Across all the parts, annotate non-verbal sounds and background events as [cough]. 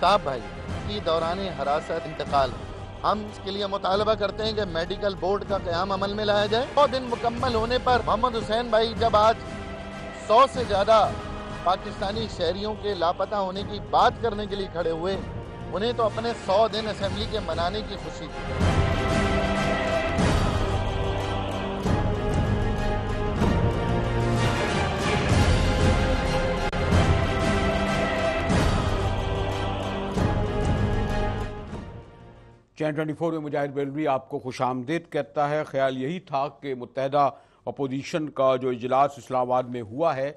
आफ्ताब भाई की दौरान हरासत, इंतकाल। हम इसके लिए मुतालबा करते हैं कि मेडिकल बोर्ड का क्याम अमल में लाया जाए सौ दिन मुकम्मल होने पर मोहम्मद हुसैन भाई जब आज सौ से ज़्यादा पाकिस्तानी शहरियों के लापता होने की बात करने के लिए खड़े हुए, उन्हें तो अपने सौ दिन असम्बली के मनाने की खुशी थी। चैन ट्वेंटी फोर में मुजाहिद बेलवी आपको खुश आमदेद कहता है। ख्याल यही था कि मुतहदा अपोजिशन का जो इजलास इस्लामाबाद में हुआ है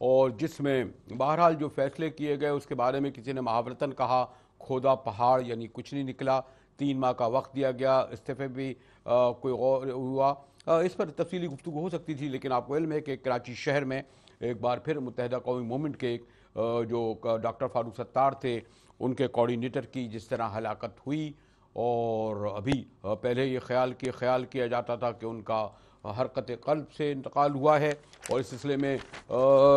और जिसमें बहरहाल जो फैसले किए गए उसके बारे में किसी ने महावरतन कहा खोदा पहाड़ यानी कुछ नहीं निकला तीन माह का वक्त दिया गया इस्तीफे भी आ, कोई गौर हुआ। आ, इस पर तफसीली गुफ्तु हो सकती थी लेकिन आपको इल्म है कि कराची शहर में एक बार फिर मुतहदा कौमी मूवमेंट के एक जो डॉक्टर फारूक सत्तार थे उनके कोऑर्डिनेटर की जिस तरह हलाकत हुई और अभी पहले ये ख्याल किया ख्याल किया जाता था कि उनका हरकत कल्ब से इंतकाल हुआ है और इस सिलसिले में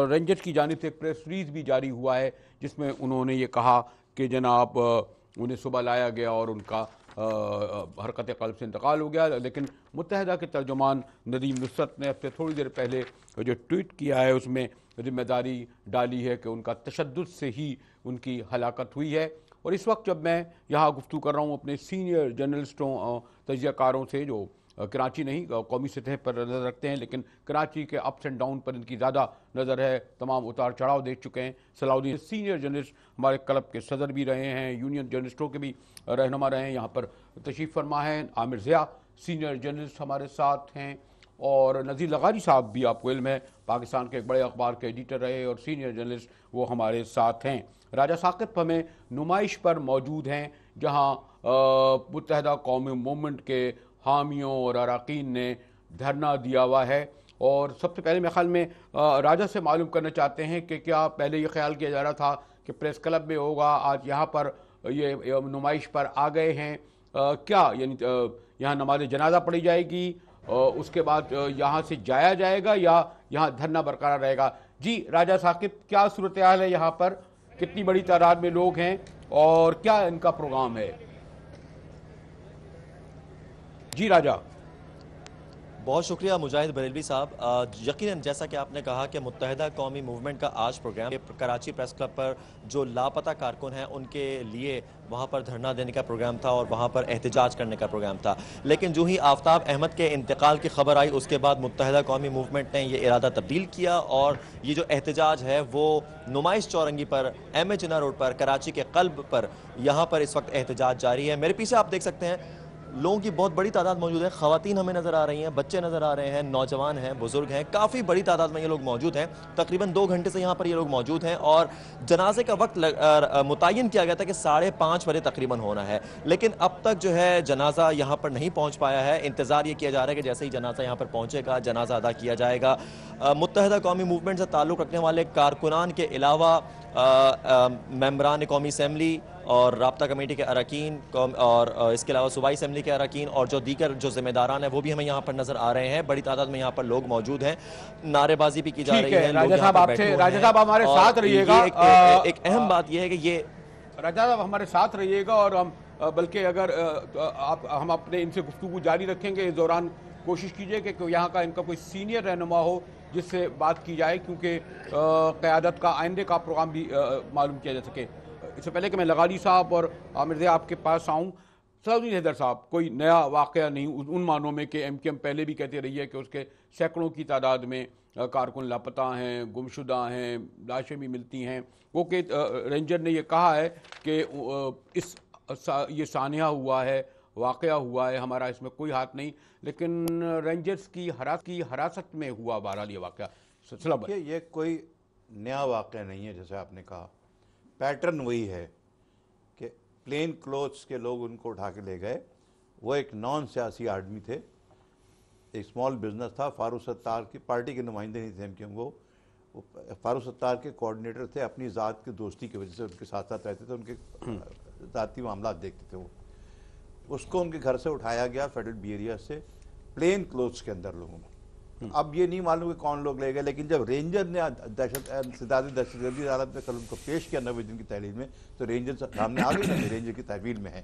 रेंजर की जानब से एक प्रेस रिलीज़ भी जारी हुआ है, जिसमें उन्होंने ये कहा कि जनाब उन्हें सुबह लाया गया और उनका हरकत कल्ब से इंतकाल हो गया, लेकिन मुतहदा के तर्जुमान नदीम नुसरत ने अब से थोड़ी देर पहले जो ट्वीट किया है, उसमें ज़िम्मेदारी डाली है कि उनका तशद से ही उनकी हलाकत हुई है। और इस वक्त जब मैं यहाँ गुफ्तु कर रहा हूँ अपने सीनियर जर्नलिस्टों तजियाकारों से जो कराची नहीं कौमी सतह पर नज़र रखते हैं, लेकिन कराची के अप्स एंड डाउन पर इनकी ज़्यादा नज़र है। तमाम उतार चढ़ाव देख चुके हैं। सलाउद्दीन सीनियर जर्नलिस्ट हमारे क्लब के सदर भी रहे हैं, यूनियन जर्नलिस्टों के भी रहनुमा रहे हैं। यहाँ पर तशीफ़ फरमा हैं। आमिर ज़िया, सीनियर जर्नलिस्ट हमारे साथ हैं। और नज़ीर लगारी साहब भी आपको इल्म है। पाकिस्तान के एक बड़े अखबार के एडिटर रहे और सीनियर जर्नलिस्ट वो हमारे साथ हैं। राजा साकिब हमें नुमाइश पर मौजूद हैं, जहाँ मुतहदा कौमी मूवमेंट के हामियों और अरकान ने धरना दिया हुआ है। और सबसे पहले मेरे ख्याल में राजा से मालूम करना चाहते हैं कि क्या पहले ये ख्याल किया जा रहा था कि प्रेस क्लब में होगा, आज यहाँ पर ये नुमाइश पर आ गए हैं। क्या, यानी यहाँ नमाज़ जनाजा पढ़ी जाएगी? उसके बाद यहाँ से जाया जाएगा या यहाँ धरना बरकरार रहेगा? जी, राजा साकिब, क्या सूरत हाल है यहाँ पर? कितनी बड़ी तादाद में लोग हैं और क्या इनका प्रोग्राम है? जी, राजा। बहुत शुक्रिया मुजाहिद बरेलवी साहब। यकीनन जैसा कि आपने कहा कि मुतहदा कौमी मूवमेंट का आज प्रोग्राम कराची प्रेस क्लब पर जो लापता कारकुन हैं, उनके लिए वहाँ पर धरना देने का प्रोग्राम था और वहाँ पर एहतजाज करने का प्रोग्राम था। लेकिन जो ही आफ्ताब अहमद के इंतकाल की खबर आई, उसके बाद मुतहदा कौमी मूवमेंट ने यह इरादा तब्दील किया और ये जो एहतजाज है, वो नुमाइश चौरंगी पर, एम ए रोड पर, कराची के कल्ब पर यहाँ पर इस वक्त एहतजाज जारी है। मेरे पीछे आप देख सकते हैं लोगों की बहुत बड़ी तादाद मौजूद है। खातन हमें नज़र आ रही हैं, बच्चे नज़र आ रहे हैं, नौजवान हैं, बुज़ुर्ग हैं। काफ़ी बड़ी तादाद में ये लोग मौजूद हैं। तकरीबन दो घंटे से यहाँ पर ये लोग मौजूद हैं और जनाजे का वक्त मुतन किया गया था कि साढ़े पाँच बजे तकरीबन होना है। लेकिन अब तक जो है जनाजा यहाँ पर नहीं पहुँच पाया है। इंतज़ार ये किया जा रहा है कि जैसे ही जनाजा यहाँ पर पहुँचेगा, जनाजा अदा किया जाएगा। मुतहदा कौमी मूवमेंट से ताल्लुक़ रखने वाले कारकुनान के अलावा मेम्बरान कौमी असम्बली और रबता कमेटी के अरकान और इसके अलावा सूबाई असम्बली के अरकान और जो दीगर जो जिम्मेदारान हैं वो भी हमें यहाँ पर नज़र आ रहे हैं। बड़ी तादाद में यहाँ पर लोग मौजूद हैं। नारेबाजी भी की जा रही है राजा साहब आपसे राजा साहब हमारे साथ रहिएगा। एक अहम बात यह है कि ये राजा साहब हमारे साथ रहिएगा और हम बल्कि अगर आप हम अपने इनसे गुफ्तु जारी रखेंगे इस दौरान कोशिश कीजिए कि यहाँ का इनका कोई सीनियर रहनुमा हो जिससे बात की जाए क्योंकि क़्यादत का आइंदे का प्रोग्राम भी मालूम किया जा सके। इससे पहले कि मैं लगारी साहब और आमिर आपके पास आऊँ सलाउद्दीन हैदर साहब, कोई नया वाक़ नहीं, उन मानों में कि एम के एम पहले भी कहते रही है कि उसके सैकड़ों की तादाद में कारकुन लापता हैं, गुमशुदा हैं, लाशें भी मिलती हैं। वो कि रेंजर ने यह कहा है कि इस ये सानिया हुआ है वाक़ हुआ है, हमारा इसमें कोई हाथ नहीं। लेकिन रेंजर्स की हरा, की हरासत में हुआ बहरहाल ये वाक़ ये कोई नया वाक़ नहीं है, जैसे आपने कहा। पैटर्न वही है कि प्लेन क्लोथ्स के लोग उनको उठा के ले गए। वो एक नॉन सियासी आदमी थे। एक स्मॉल बिज़नेस था। फारूक सत्तार की पार्टी के नुमाइंदे नहीं थे एम क्यों वो फारूक सत्तार के कोऑर्डिनेटर थे। अपनी ज़ात की दोस्ती की वजह से उनके साथ साथ रहते थे। उनके ज़ाती मामला देखते थे वो। उसको उनके घर से उठाया गया फेडरल बी एरिया से प्लेन क्लोथ्स के अंदर लोगों में अब ये नहीं मालूम कि कौन लोग ले गए, लेकिन जब रेंजर ने दहशत सिदारती दहशतगर्दी अदालत में कल उनको पेश किया नब्बे दिन की तहवील में तो रेंजर सामने आ ना रेंजर की तहवील में है।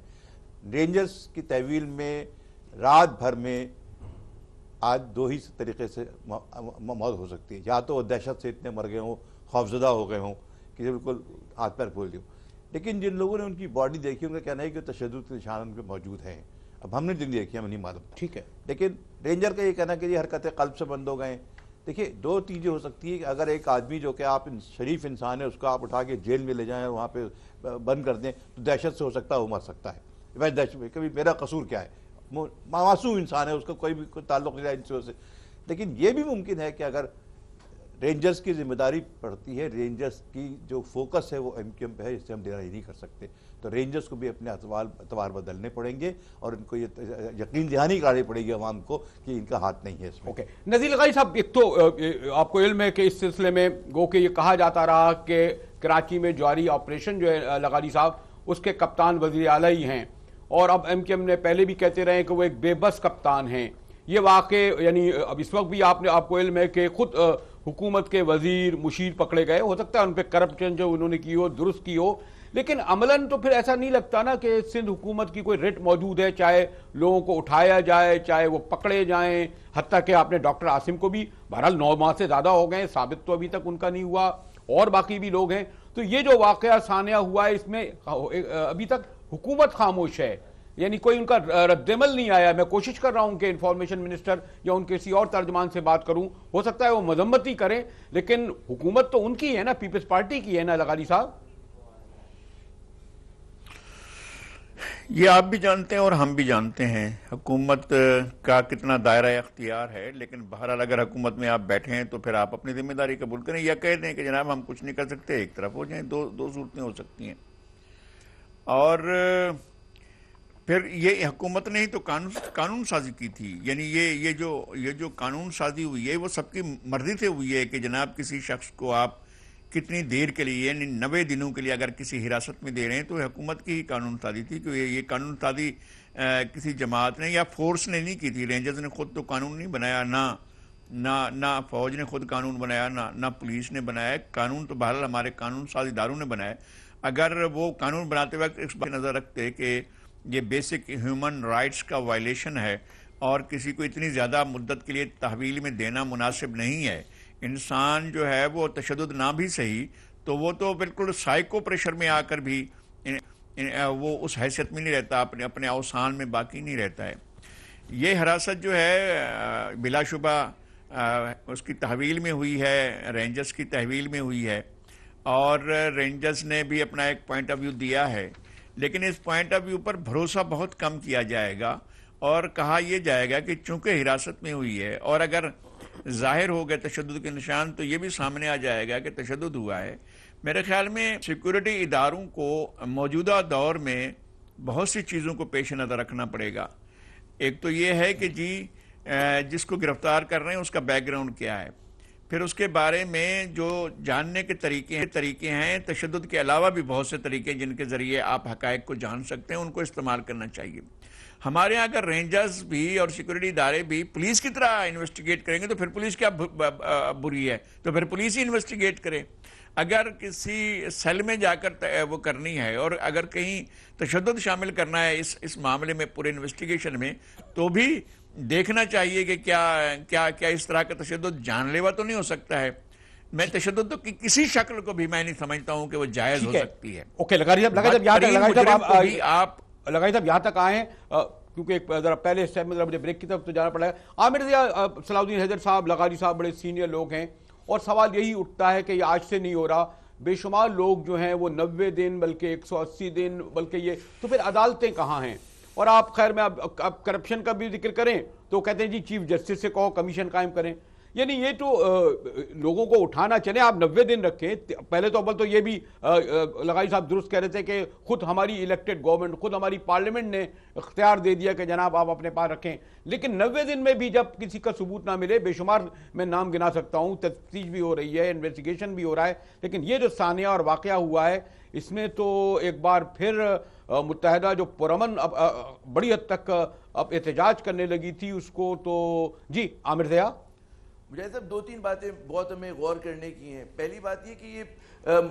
रेंजर्स की तहवील में रात भर में आज दो ही तरीके से मौत हो सकती है। या तो वो दहशत से इतने मर गए हों, खौफजदा हो गए हों, कि बिल्कुल हाथ पैर गए हों। लेकिन जिन लोगों ने उनकी बॉडी देखी, उनका कहना है कि तशद के निशान उनके मौजूद हैं। अब हमने दिन देखी हमें नहीं मालूम। ठीक है। लेकिन रेंजर का ये कहना कि ये हरकतें कल्ब से बंद हो गए। देखिए दो चीज़ें हो सकती है कि अगर एक आदमी जो कि आप शरीफ इंसान है उसको आप उठा के जेल में ले जाएँ वहाँ पे बंद कर दें तो दहशत से हो सकता है वो मर सकता है। भाई दहशत कभी मेरा कसूर क्या है? मासूम इंसान है उसका कोई भी कोई ताल्लुक नहीं है इन चीज़ों से लेकिन ये भी मुमकिन है कि अगर रेंजर्स की ज़िम्मेदारी पड़ती है रेंजर्स की जो फोकस है वो एम क्यू एम पे है इससे हम देना ही नहीं कर सकते। तो रेंजर्स को भी अपने अतवार अतवार बदलने पड़ेंगे और इनको ये, यकीन दहानी करानी पड़ेगी आवाम को कि इनका हाथ नहीं है इसमें। ओके। नजीर लगाई साहब, एक तो आपको इल्म है कि इस सिलसिले में गो के ये कहा जाता रहा कि कराची में जारी ऑपरेशन जो है लगाली साहब, उसके कप्तान वज़ीर आला ही हैं। और अब एम के एम ने पहले भी कहते रहे कि वो एक बेबस कप्तान हैं। ये वाक़, यानी अब इस वक्त भी आपने, आपको इल्म है कि खुद हुकूमत के वज़ीर मुशीर पकड़े गए। हो सकता है उन पर करप्शन जो उन्होंने की हो, दुरुस्त की हो। लेकिन अमलन तो फिर ऐसा नहीं लगता ना कि सिंध हुकूमत की कोई रिट मौजूद है, चाहे लोगों को उठाया जाए, चाहे वो पकड़े जाएँ हती कि आपने डॉक्टर आसिम को भी, बहरहाल नौ माह से ज़्यादा हो गए, साबित तो अभी तक उनका नहीं हुआ, और बाकी भी लोग हैं। तो ये जो वाक़ सानिया हुआ है, इसमें अभी तक हुकूमत खामोश है। यानी कोई उनका रद्दमल नहीं आया। मैं कोशिश कर रहा हूँ कि इंफॉर्मेशन मिनिस्टर या उनके किसी और तर्जमान से बात करूँ। हो सकता है वो मजम्मत ही करें, लेकिन हुकूमत तो उनकी है ना पीपल्स पार्टी की है ना, लगाली साहब। ये आप भी जानते हैं और हम भी जानते हैं। हुकूमत का कितना दायरा अख्तियार है, लेकिन बहरहाल अगर हुकूमत में आप बैठे हैं तो फिर आप अपनी ज़िम्मेदारी कबूल करें या कह दें कि जनाब हम कुछ नहीं कर सकते, एक तरफ़ हो जाएँ, दो दो सूरतें हो सकती हैं। और फिर ये हुकूमत ने ही तो कानून कानून साजी की थी। यानी ये ये जो ये जो कानून साजी हुई है, वो सबकी मर्ज़ी से हुई है कि जनाब किसी शख्स को आप कितनी देर के लिए, यानी नबे दिनों के लिए अगर किसी हिरासत में दे रहे हैं तो हुकूमत की ही कानून साजी थी क्योंकि ये कानून साजी किसी जमात ने या फोर्स ने नहीं की थी। रेंजर्स ने खुद तो कानून नहीं बनाया, ना ना ना फौज ने खुद कानून बनाया, ना ना पुलिस ने बनाया। कानून तो बहरहाल हमारे कानून साज इदारों ने बनाया। अगर वो कानून बनाते वक्त इस बात नज़र रखते कि ये बेसिक ह्यूमन राइट्स का वायलेशन है और किसी को इतनी ज़्यादा मुद्दत के लिए तहवील में देना मुनासिब नहीं है इंसान जो है वो तशद ना भी सही तो वो तो बिल्कुल साइको प्रेशर में आकर भी इन, इन, वो उस हैसियत में नहीं रहता अपने अपने अवसान में बाकी नहीं रहता है। ये हरासत जो है बिलाशुबा उसकी तहवील में हुई है रेंजर्स की तहवील में हुई है और रेंजर्स ने भी अपना एक पॉइंट ऑफ़ व्यू दिया है लेकिन इस पॉइंट ऑफ़ व्यू पर भरोसा बहुत कम किया जाएगा और कहा यह जाएगा कि चूँकि हिरासत में हुई है और अगर ज़ाहिर हो गए तशद के निशान तो ये भी सामने आ जाएगा कि तशद हुआ है। मेरे ख्याल में सिक्योरिटी इदारों को मौजूदा दौर में बहुत सी चीज़ों को पेश नज़र रखना पड़ेगा। एक तो ये है कि जी जिसको गिरफ़्तार कर रहे हैं, उसका बैकग्राउंड क्या है? फिर उसके बारे में जो जानने के तरीके हैं तरीके हैं तशद के अलावा भी बहुत से तरीके जिनके ज़रिए आप हकायक को जान सकते हैं, उनको इस्तेमाल करना चाहिए। हमारे यहाँ अगर रेंजर्स भी और सिक्योरिटी इदारे भी पुलिस की तरह इन्वेस्टिगेट करेंगे तो फिर पुलिस क्या बुरी है? तो फिर पुलिस ही इन्वेस्टिगेट करे। अगर किसी सेल में जाकर वो करनी है और अगर कहीं तशद शामिल करना है इस इस मामले में पूरे इन्वेस्टिगेशन में तो भी देखना चाहिए कि क्या क्या क्या इस तरह का तशद जानलेवा तो नहीं हो सकता है। मैं तशद तो कि, किसी शक्ल को भी मैं नहीं समझता हूँ कि वो जायज़ हो सकती है। ओके साहब आप लगाई साहब, यहाँ तक आए क्योंकि एक, जरा पहले स्टेप में जरा मुझे ब्रेक की तरफ़ तो जाना पड़ेगा आमिर जिया सलाउद्दीन हैदर साहब लगारी साहब बड़े सीनियर लोग हैं और सवाल यही उठता है कि ये आज से नहीं हो रहा। बेशुमार लोग जो हैं, वो नब्बे दिन बल्कि 180 दिन बल्कि ये तो फिर अदालतें कहाँ हैं? और आप खैर में अब करप्शन का भी ज़िक्र करें तो कहते हैं जी, चीफ जस्टिस से कहो, कमीशन कायम करें। यानी ये तो लोगों को उठाना चले, आप नब्बे दिन रखें। पहले तो अव्वल तो ये भी लगाई साहब दुरुस्त कह रहे थे कि खुद हमारी इलेक्टेड गवर्नमेंट खुद हमारी पार्लियामेंट ने इख्तियार दे दिया कि जनाब आप अपने पास रखें। लेकिन नब्बे दिन में भी जब किसी का सबूत ना मिले, बेशुमार मैं नाम गिना सकता हूँ, तफ्तीश भी हो रही है इन्वेस्टिगेशन भी हो रहा है, लेकिन ये जो सानिया और वाक़ हुआ है, इसमें तो एक बार फिर मुतहदा जो पुरमन अब बड़ी हद तक, अब एहतजाज करने लगी थी उसको तो जी, आमिर दया। मुझे सब दो तीन बातें बहुत हमें गौर करने की हैं। पहली बात ये कि ये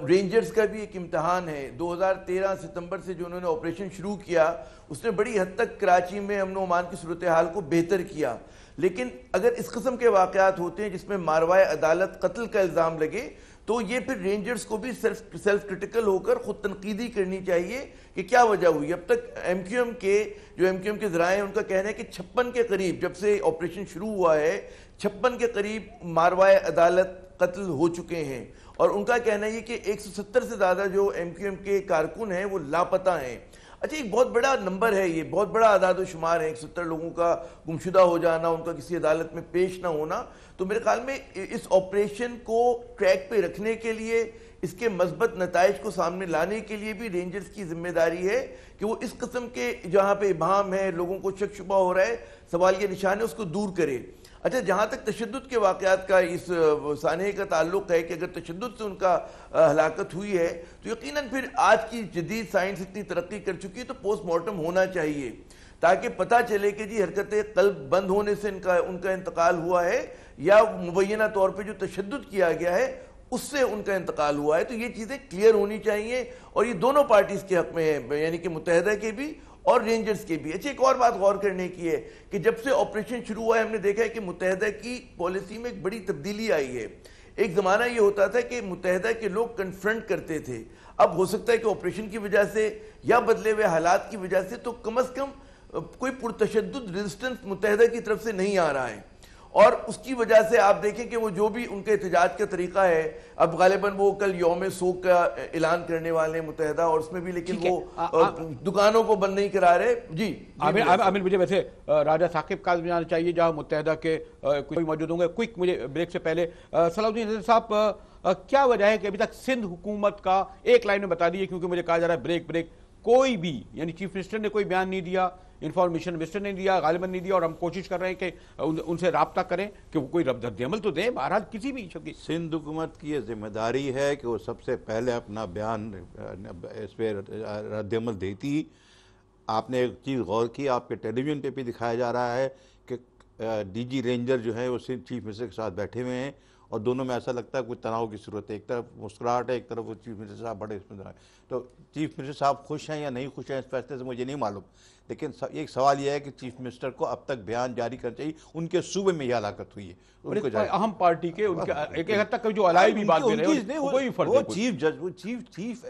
रेंजर्स का भी एक इम्तहान है। 2013 सितंबर से जो उन्होंने ऑपरेशन शुरू किया, उसने बड़ी हद तक कराची में अमन ओमान की सूरत हाल को बेहतर किया। लेकिन अगर इस कस्म के वाकयात होते हैं जिसमें मारवाए अदालत कत्ल का इल्ज़ाम लगे तो ये फिर रेंजर्स को भी सेल्फ सेल्फ क्रिटिकल होकर खुद तनकीदी करनी चाहिए कि क्या वजह हुई। अब तक एम क्यू एम के जो एम क्यू एम के जराए हैं, उनका कहना है कि छप्पन के करीब जब से ऑपरेशन शुरू हुआ है छप्पन के करीब मारवाए अदालत कत्ल हो चुके हैं। और उनका कहना है कि 170 से ज़्यादा जो एम क्यू एम के कारकुन हैं, वो लापता हैं। अच्छा एक बहुत बड़ा नंबर है ये, बहुत बड़ा आदाद शुमार है। एक सत्तर लोगों का गुमशुदा हो जाना, उनका किसी अदालत में पेश ना होना। तो मेरे ख्याल में इस ऑपरेशन को ट्रैक पे रखने के लिए, इसके मजबत नतज को सामने लाने के लिए भी रेंजर्स की ज़िम्मेदारी है कि वो इस कस्म के जहाँ पे इबाम है, लोगों को शक शुबा हो रहा है, सवाल के निशान है उसको दूर करे। अच्छा जहाँ तक तशद के वाक़ात का इस सानहे का ताल्लुक है कि अगर तशद से उनका हलाकत हुई है तो यकीनन फिर आज की जदीद साइंस इतनी तरक्की कर चुकी है तो पोस्टमार्टम होना चाहिए, ताकि पता चले कि जी हरकत कल्ब बंद होने से इनका, उनका इंतकाल हुआ है, या मुबैना तौर पर जो तशद किया गया है, उससे उनका इंतकाल हुआ है तो ये चीज़ें क्लियर होनी चाहिए, और ये दोनों पार्टीज़ के हक में है, यानी कि मुतहदा के भी और रेंजर्स के भी अच्छा एक और बात गौर करने की है कि जब से ऑपरेशन शुरू हुआ है, हमने देखा है कि मुतहदा की पॉलिसी में एक बड़ी तब्दीली आई है। एक ज़माना ये होता था कि मुतहदा के लोग कन्फ्रंट करते थे। अब हो सकता है कि ऑपरेशन की वजह से या बदले हुए हालात की वजह से तो कम अज़ कम कोई पुरतशद रजिस्टेंस मुतहदा की तरफ़ से नहीं आ रहा है। और उसकी वजह से आप देखें कि वो जो भी उनके एहतजाज का तरीका है अब गालिबा वो कल योम सोख का ऐलान करने वाले हैं मुतहदा और उसमें भी लेकिन वो आ- आ- दुकानों को बंद नहीं करा रहे। जी आमिर आमिर मुझे वैसे राजा साकिब का भी जाना चाहिए जहाँ मुत्तहदा के भी मौजूद होंगे। क्विक मुझे ब्रेक से पहले सलाउद्दीन साहब क्या वजह है कि अभी तक सिंध हुकूमत का एक लाइन में बता दीजिए क्योंकि मुझे कहा जा रहा है ब्रेक ब्रेक कोई भी यानी चीफ मिनिस्टर ने कोई बयान नहीं दिया। इंफॉर्मेशन मिनिस्टर ने दिया गालिबन नहीं दिया और हम कोशिश कर रहे हैं कि उन, उनसे रबता करें कि वो कोई रद्दमल तो दें बहरहाल किसी भी की। सिंध हुकूमत की ये ज़िम्मेदारी है कि वो सबसे पहले अपना बयान इस पर रद्दमल देती। आपने एक चीज़ गौर की आपके टेलीविज़न पे भी दिखाया जा रहा है कि डीजी रेंजर जो है वो सिर्फ़ चीफ मिनिस्टर के साथ बैठे हुए हैं और दोनों में ऐसा लगता है कुछ तनाव की सूरत है। एक तरफ़ मुस्कुराहट है एक तरफ़ वो चीफ मिनिस्टर साहब बड़े इसमें। तो चीफ मिनिस्टर साहब खुश हैं या नहीं खुश हैं इस फैसले से मुझे नहीं मालूम। लेकिन एक सवाल यह है कि चीफ मिनिस्टर को अब तक बयान जारी करना चाहिए। उनके सूबे में यह हलाकत हुई है। उनको अहम पार्टी के उनके एक एक हद तक जो अलाई भी बात उनकी- वो- कोई फ़र्क वो नहीं चीफ जज वो चीफ चीफ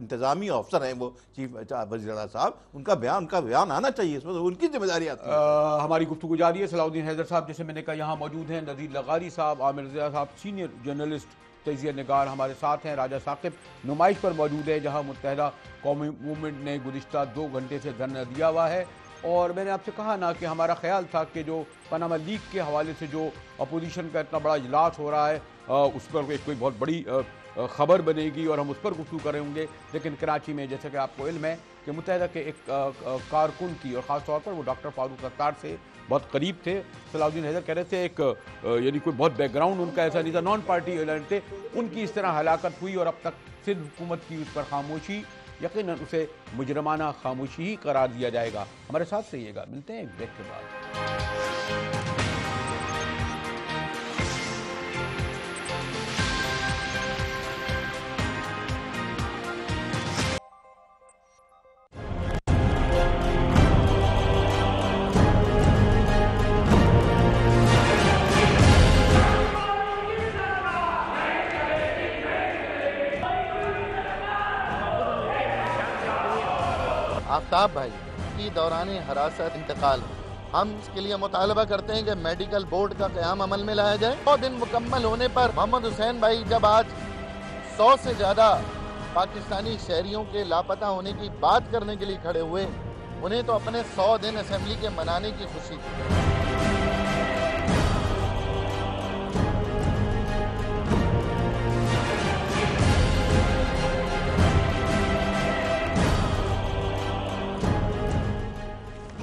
इंतजामी अफसर हैं वो चीफ वजी साहब। उनका बयान उनका बयान आना चाहिए इसमें तो उनकी ज़िम्मेदारी आती है। हमारी गुफ्तु जारी है। सलाउद्दीन हैदर साहब जैसे मैंने कहा यहाँ मौजूद हैं। नजीर लगारी साहब आमिर रज़ा साहब सीनियर जर्नलिस्ट तजिया नगार हमारे साथ हैं। राजा साकिब नुमाइश पर मौजूद है जहाँ मुतहदा कौमी मूवमेंट ने गुजशत दो घंटे से धरना दिया हुआ है। और मैंने आपसे कहा ना कि हमारा ख्याल था कि जो पनामा लीग के हवाले से जो अपोजिशन का इतना बड़ा इजलास हो रहा है अ, उस पर एक कोई बहुत बड़ी खबर बनेगी और हम उस पर गुफ्तू कर होंगे। लेकिन कराची में जैसे कि आपको इल्म है कि मुतहदा के एक कारकुन की और ख़ास तौर पर वो डॉक्टर फारूक सत्तार से बहुत करीब थे। सलाउद्दीन हैदर कह रहे थे एक यानी कोई बहुत बैकग्राउंड उनका ऐसा नहीं था। नॉन पार्टी एलेंट थे। उनकी इस तरह हलाकत हुई और अब तक सिंध हुकूमत की उस पर खामोशी यकीन उसे मुजरमाना खामोशी ही करार दिया जाएगा। हमारे साथ रहिएगा। मिलते हैं एक ब्रेक के बाद। आफ्ताब भाई की दौरान हरासत इंतकाल। हम इसके लिए मुतालबा करते हैं कि मेडिकल बोर्ड का क्याम अमल में लाया जाए। सौ दिन मुकम्मल होने पर मोहम्मद हुसैन भाई जब आज सौ से ज़्यादा पाकिस्तानी शहरियों के लापता होने की बात करने के लिए खड़े हुए, उन्हें तो अपने सौ दिन असम्बली के मनाने की खुशी। थी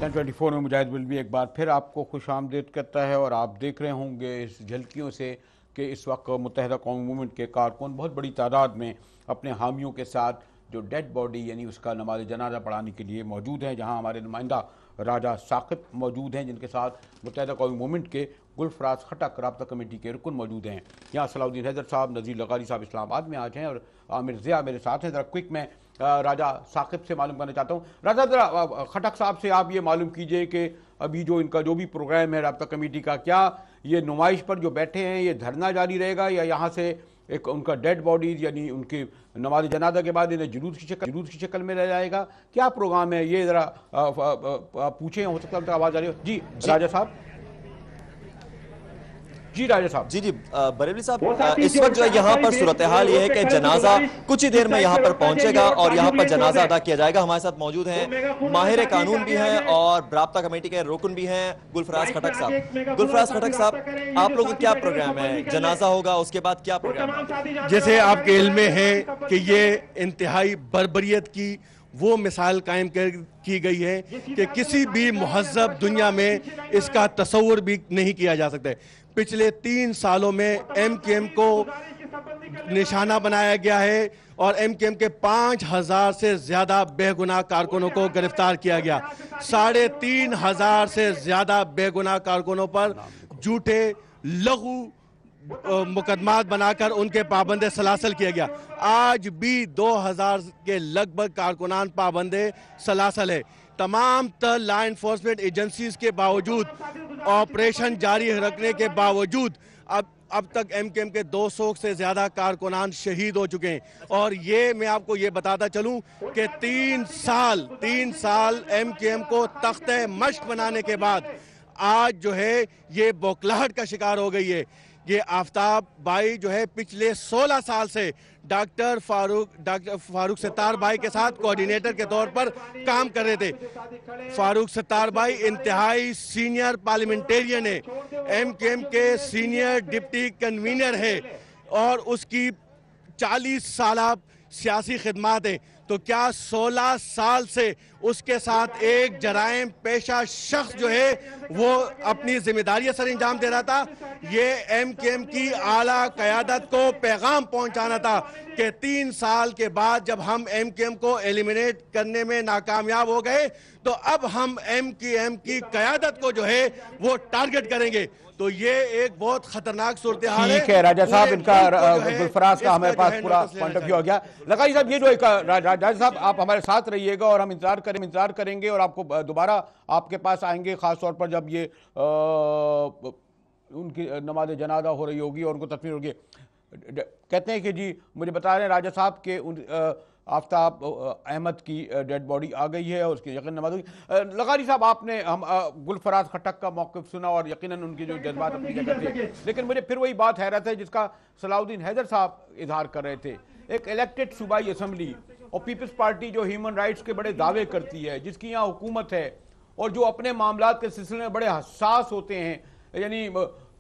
सन ट्वेंटी फोर में मुजाहिद बिलवी एक बार फिर आपको खुश आमदेद करता है और आप देख रहे होंगे इस झलकियों से कि इस वक्त मुतहदा कौम मूवमेंट के कारकुन बहुत बड़ी तादाद में अपने हामियों के साथ जो डेड बॉडी यानी उसका नमाज़ जनाजा पढ़ाने के लिए मौजूद हैं, जहाँ हमारे नुमाइंदा राजा साकिब मौजूद हैं, जिनके साथ मुतहदा कौमी मूवमेंट के गुलफराज खटक रबता कमेटी के रुकन मौजूद हैं। यहाँ सलाउद्दीन हैदर साहब, नज़ीर लगारी साहब इस्लामाबाद में आज हैं और आमिर ज़िया मेरे साथ हैं। ज़रा क्विक में राजा साकिब से मालूम करना चाहता हूँ। राजा ज़रा खटक साहब से आप ये मालूम कीजिए कि अभी जो इनका जो भी प्रोग्राम है रबता कमेटी का क्या ये नुमाइश पर जो बैठे हैं ये धरना जारी रहेगा या यहाँ से एक उनका डेड बॉडीज यानी उनकी नमाज़ जनाजा के बाद इन्हें जुलूस की शक्ल जुलूस की शक्ल में रह जाएगा? क्या प्रोग्राम है ये? ज़रा पूछें हो सकता है आवाज़ आ रही हो। जी, जी। राजा साहब। जी राजा साहब। जी जी बरेली साहब इस वक्त जो यहाँ पर सूरत हाल ये है कि जनाजा कुछ ही देर में यहाँ पर पहुंचेगा और यहाँ पर जनाजा अदा किया जाएगा। हमारे साथ मौजूद हैं माहिर कानून भी हैं और ब्राप्ता कमेटी के रुकन भी हैं गुलफराज खटक साहब गुलफराज खटक साहब आप लोगों का क्या प्रोग्राम है जनाजा होगा उसके बाद क्या प्रोग्राम जैसे आपके इल्म में है कि ये इंतहाई बरबरीत की वो मिसाल कायम कर की गई है कि किसी भी महजब दुनिया में इसका तस्वुर भी नहीं किया जा सकता है। पिछले तीन सालों में एम के निशाना बनाया गया है और एम के पाँच हज़ार से ज़्यादा बेगुनाह कारकुनों को गिरफ़्तार किया गया। साढ़े तीन हज़ार से ज़्यादा बेगुनाह कारकुनों पर झूठे लघु मुकदमात बनाकर उनके पाबंदे सलासल किया गया। आज भी 2000 के लगभग कारकुनान पाबंदे सलासल है। तमाम तर लॉ इन्फोर्समेंट एजेंसीज के बावजूद ऑपरेशन जारी रखने के बावजूद, अब अब तक एम के एम के 200 से ज़्यादा कारकुनान शहीद हो चुके हैं। और ये मैं आपको ये बताता चलूँ कि तीन साल तीन साल एम के तख्त मश्क बनाने के बाद आज जो है ये बौखलाहट का शिकार हो गई है। ये आफ्ताब भाई जो है पिछले 16 साल से डॉक्टर फारूक डॉक्टर फारूक सत्तार भाई के साथ कोऑर्डिनेटर के तौर पर काम कर रहे थे। फारूक सत्तार भाई इंतहाई सीनियर पार्लियामेंटेरियन है। एम के एम के सीनियर डिप्टी कन्वीनर है और उसकी 40 साल सियासी खदमात है। तो क्या 16 साल से उसके साथ एक जराइम पेशा शख्स जो है, वो अपनी ज़िम्मेदारी सर अंजाम दे रहा था? ये एम के एम की आला क्यादत को पैगाम पहुंचाना था कि तीन साल के बाद जब हम एम के एम को एलिमिनेट करने में नाकामयाब हो गए तो अब हम एम के एम की क्यादत को जो है, वो टारगेट करेंगे। तो ये एक बहुत खतरनाक सूरत हाल है ठीक है। राजा साहब इनका गुलफराज का हमारे पास पूरा पॉइंट ऑफ़ व्यू आ गया। लगाई साहब ये जो एक राजा साहब आप हमारे साथ रहिएगा और हम इंतज़ार करें इंतज़ार करेंगे और आपको दोबारा आपके पास आएँगे खास तौर पर जब ये उनकी नमाज़ जनादा हो रही होगी और उनको तस्वीर होगी। कहते हैं कि जी मुझे बता रहे हैं राजा साहब के उन आफ्ताब अहमद की डेड बॉडी आ गई है और उसकी यकीन होगी लगारी साहब, आपने हम गुलफराज खटक का मौकफ सुना और यकीनन उनकी जो जज्बात अपनी जगह थे। लेकिन मुझे फिर वही बात हैरत है जिसका सलाउद्दीन हैदर साहब इजहार कर रहे थे। एक इलेक्टेड सूबाई असम्बली और पीपल्स पार्टी जो ह्यूमन राइट्स के बड़े दावे करती है, जिसकी यहाँ हुकूमत है और जो अपने मामला के सिलसिले में बड़े हसास होते हैं, यानी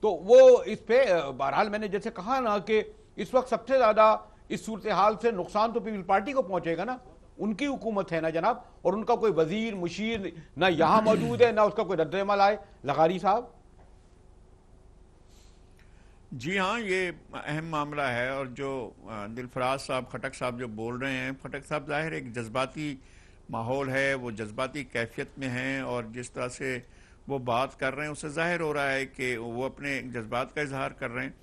तो वो इस पे बहरहाल मैंने जैसे कहा ना कि इस वक्त सबसे ज़्यादा इस सूरत हाल से नुकसान तो पीपल पार्टी को पहुंचेगा ना। उनकी हुकूमत है ना जनाब, और उनका कोई वज़ीर, मुशीर ना यहाँ मौजूद है, ना उसका कोई रद्दमल आए। लगारी साहब? जी हाँ ये अहम मामला है, और जो दिलफराज साहब, खटक साहब जो बोल रहे हैं, खटक साहब ज़ाहिर एक जज्बाती माहौल है, वो जज्बाती कैफियत में हैं, और जिस तरह से वो बात कर रहे हैं, उससे ज़ाहिर हो रहा है कि वो अपने जज्बात का इजहार कर रहे हैं।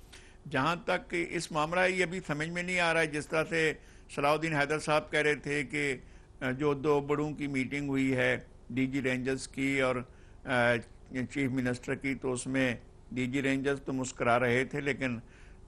जहाँ तक इस मामला ये अभी समझ में नहीं आ रहा है जिस तरह से सलाउद्दीन हैदर साहब कह रहे थे कि जो दो बड़ों की मीटिंग हुई है डीजी रेंजर्स की और चीफ मिनिस्टर की तो उसमें डीजी रेंजर्स तो मुस्करा रहे थे लेकिन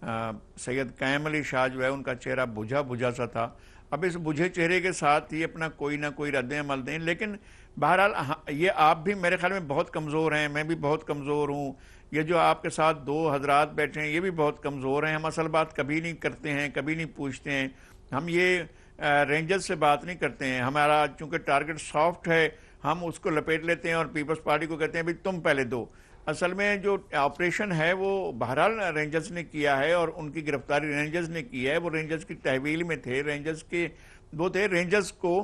सैयद कैम अली शाह जो है उनका चेहरा बुझा बुझा सा था। अब इस बुझे चेहरे के साथ ही अपना कोई ना कोई रद्द अमल दें लेकिन बहरहाल हाँ, ये आप भी मेरे ख्याल में बहुत कमज़ोर हैं मैं भी बहुत कमज़ोर हूँ। ये जो आपके साथ दो हजरात बैठे हैं, ये भी बहुत कमज़ोर हैं। हम असल बात कभी नहीं करते हैं, कभी नहीं पूछते हैं। हम ये रेंजर्स से बात नहीं करते हैं। हमारा चूँकि टारगेट सॉफ्ट है, हम उसको लपेट लेते हैं और पीपल्स पार्टी को कहते हैं, भाई, तुम पहले दो। असल में जो ऑपरेशन है, वो बहरहाल रेंजर्स ने किया है और उनकी गिरफ्तारी रेंजर्स ने की है। वो रेंजर्स की तहवील में थे। रेंजर्स के, वो थे रेंजर्स को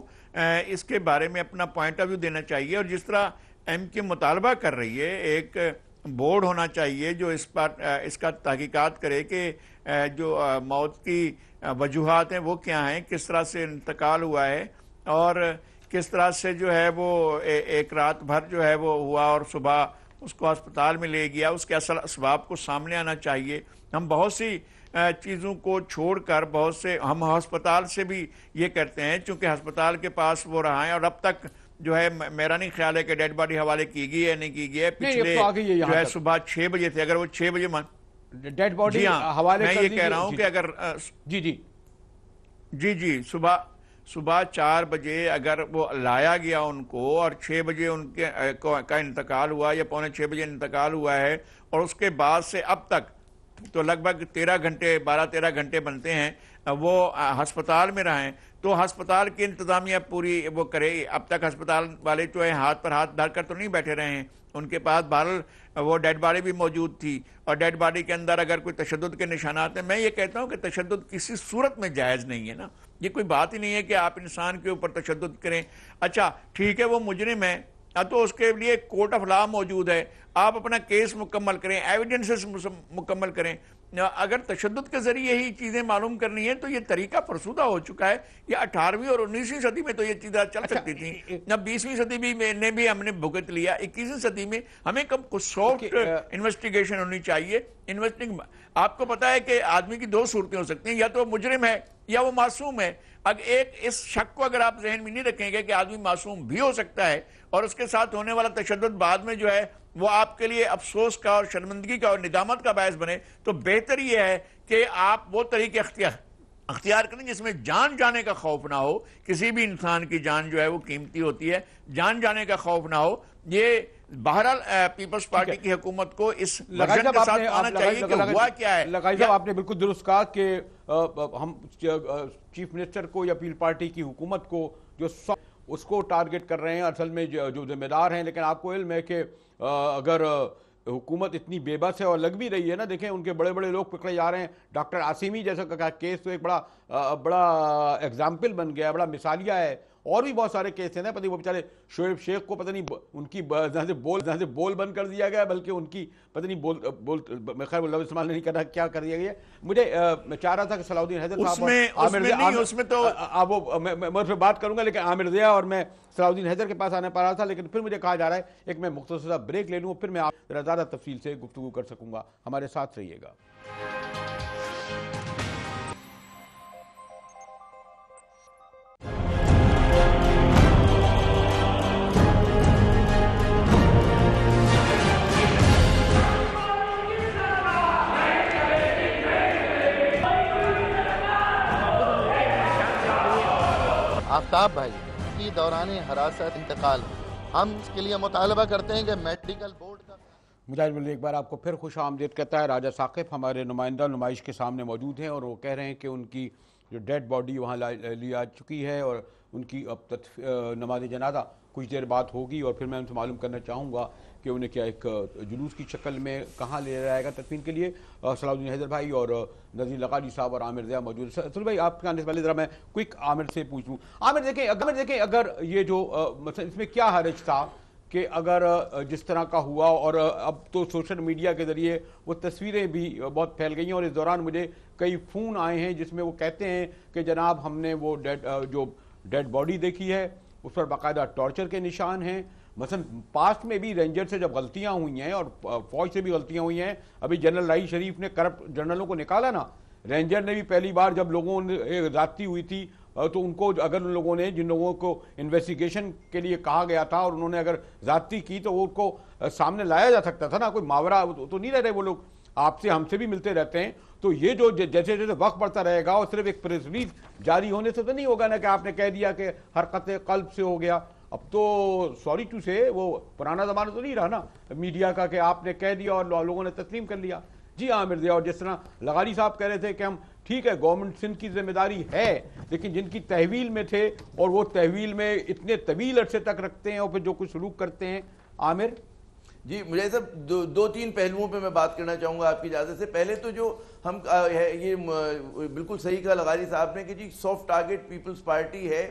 इसके बारे में अपना पॉइंट ऑफ़ व्यू देना चाहिए और जिस तरह एम के मुतालबा कर रही है, एक बोर्ड होना चाहिए जो इस पर इसका तहकीकात करे कि जो मौत की वजूहत हैं वो क्या हैं किस तरह से इंतकाल हुआ है और किस तरह से जो है वो ए, एक रात भर जो है वो हुआ और सुबह उसको अस्पताल में ले गया उसके असल असबाब को सामने आना चाहिए। हम बहुत सी चीज़ों को छोड़कर बहुत से हम अस्पताल से भी ये करते हैं चूँकि अस्पताल के पास वो रहा है और अब तक जो है मेरा नहीं ख्याल है कि डेड बॉडी हवाले की गई है नहीं की गई है। पिछले है जो है सुबह छह बजे थे अगर वो छह बजे मान डेड बॉडी हाँ हवाले मैं ये कह रहा हूँ कि अगर जी जी। जी जी सुबह सुबह चार बजे अगर वो लाया गया उनको और छः बजे उनके का इंतकाल हुआ या पौने छः बजे इंतकाल हुआ है और उसके बाद से अब तक तो लगभग तेरह घंटे बारह तेरह घंटे बनते हैं वो अस्पताल में रहें तो अस्पताल की इंतजामिया पूरी वो करे। अब तक अस्पताल वाले जो है, हाथ पर हाथ धर कर तो नहीं बैठे रहे हैं। उनके पास बहरल वो डेड बॉडी भी मौजूद थी। और डेड बॉडी के अंदर अगर कोई तशद के निशानात हैं, मैं ये कहता हूँ कि तशद किसी सूरत में जायज़ नहीं है ना। ये कोई बात ही नहीं है कि आप इंसान के ऊपर तशद करें। अच्छा ठीक है, वो मुजरिम है। अब तो उसके लिए कोर्ट ऑफ़ लॉ मौजूद है। आप अपना केस मुकम्मल करें, एविडेंसेस मुकम्मल करें। अगर तशद के ज़रिए ही चीज़ें मालूम करनी है तो ये तरीका फरसुदा हो चुका है। ये अठारहवीं और उन्नीसवीं सदी में तो ये चीज़ें चल अच्छा, सकती थी। न बीसवीं सदी भी में ने भी हमने भुगत लिया। इक्कीसवीं सदी में हमें कब कुछ सॉफ्ट इन्वेस्टिगेशन होनी चाहिए। इन्वेस्टिंग आपको पता है कि आदमी की दो सूरतें हो सकती हैं। या तो मुजरिम है या वो मासूम है। अगर एक इस शक को अगर आप जहन में नहीं रखेंगे कि आदमी मासूम भी हो सकता है और उसके साथ होने वाला तशद बाद में जो है वो आपके लिए अफसोस का और शर्मिंदगी का और निदामत का बायस बने तो बेहतर ये है कि आप वो तरीके अख्तियार अख्तियार करें जिसमें जान जाने का खौफ ना हो। किसी भी इंसान की जान जो है वो कीमती होती है। जान जाने का खौफ ना हो। ये बहरहाल पीपल्स पार्टी की हुकूमत को इस लगाई वर्जन के साथ आना चाहिए कि हुआ क्या है। लगाई साहब आपने बिल्कुल दुरुस्त कहा कि हम चीफ मिनिस्टर को या पील पार्टी की हुकूमत को जो उसको टारगेट कर रहे हैं। असल में जो जिम्मेदार हैं लेकिन आपको इल्म है कि अगर हुकूमत इतनी बेबस है और लग भी रही है ना, देखें, उनके बड़े बड़े लोग पकड़े जा रहे हैं। डॉक्टर आसिमी जैसा का केस तो एक बड़ा बड़ा एग्ज़ाम्पल बन गया, बड़ा मिसालिया है। और भी बहुत सारे केस हैं ना पता वो बेचारे शोएब शेख को पता नहीं उनकी जहाँ से बोल जहाँ से बोल बंद कर दिया गया बल्कि उनकी पता नहीं बोल बोल मैं खैर लफ्ज़ इस्तेमाल नहीं करना क्या कर दिया गया। मुझे मैं चाह रहा था कि सलाउद्दीन हैदर साहब उसमें- तो- अब वो मैं उस बात करूँगा लेकिन आमिर ज़िया और मैं सलाउद्दीन हैदर के पास आने पा रहा था लेकिन फिर मुझे कहा जा रहा है एक मैं मुख्तर सा ब्रेक ले लूँ फिर मैं आप ज़्यादा तफसील से गुफ्तु कर सकूँगा। हमारे साथ रहिएगा। आफ्ताब भाई, की दौरान हरासत, इंतकाल। हम इसके लिए मुतालबा करते हैं कि मेडिकल बोर्ड का मुजाहिद एक बार आपको फिर खुश आमदेद कहता है, राजा साकिब हमारे नुमाइंदा नुमाइश के सामने मौजूद हैं और वो कह रहे हैं कि उनकी जो डेड बॉडी वहाँ ली आ चुकी है और उनकी अब तथ नमाज़ जनाजा कुछ देर बाद होगी और फिर मैं उनसे मालूम करना चाहूँगा कि उन्हें क्या एक जुलूस की शक्ल में कहाँ ले जाएगा तदफीन के लिए? सलाउद्दीन हैदर भाई और नज़ीर लगाजी साहब और आमिर जया मौजूद हैं। असल भाई, आपके आने से पहले ज़रा मैं क्विक आमिर से पूछ। लूँ आमिर देखें अगर देखें, अगर ये जो मतलब इसमें क्या हरज था कि अगर जिस तरह का हुआ और अब तो सोशल मीडिया के ज़रिए वो तस्वीरें भी बहुत फैल गई हैं और इस दौरान मुझे कई फ़ोन आए हैं जिसमें वो कहते हैं कि जनाब हमने वो डेड जो डेड बॉडी देखी है, उस पर बाकायदा टॉर्चर के निशान हैं। मसलन पास्ट में भी रेंजर से जब गलतियाँ हुई हैं और फौज से भी गलतियाँ हुई हैं अभी जनरल राही शरीफ ने करप्ट जनरलों को निकाला ना रेंजर ने भी पहली बार जब लोगों ने जाती हुई थी तो उनको अगर उन लोगों ने जिन लोगों को इन्वेस्टिगेशन के लिए कहा गया था और उन्होंने अगर जाती की तो वो उनको सामने लाया जा सकता था ना कोई मावरा तो, तो नहीं रह रहे वो लोग। आपसे हमसे भी मिलते रहते हैं। तो ये जो जैसे जैसे वक्त बढ़ता रहेगा और सिर्फ़ एक प्रेस रिलीज़ जारी होने से तो नहीं होगा ना कि आपने कह दिया कि हरकत कल्ब से हो गया। अब तो सॉरी टू से वो पुराना जमाना तो नहीं रहा ना। मीडिया का कि आपने कह दिया और लोगों ने तस्लीम कर लिया। जी हाँ मिर्ज़ा और जिस तरह लगारी साहब कह रहे थे कि हम ठीक है गवर्नमेंट सिंध की ज़िम्मेदारी है लेकिन जिनकी तहवील में थे और वो तहवील में इतने तवील अरसे तक रखते हैं और फिर जो कुछ सलूक करते हैं। आमिर? जी मुझे सब दो, दो तीन पहलुओं पे मैं बात करना चाहूँगा आपकी इजाज़त से। पहले तो जो हम आ, ये बिल्कुल सही कहा लगारी साहब ने कि जी सॉफ्ट टारगेट पीपल्स पार्टी है।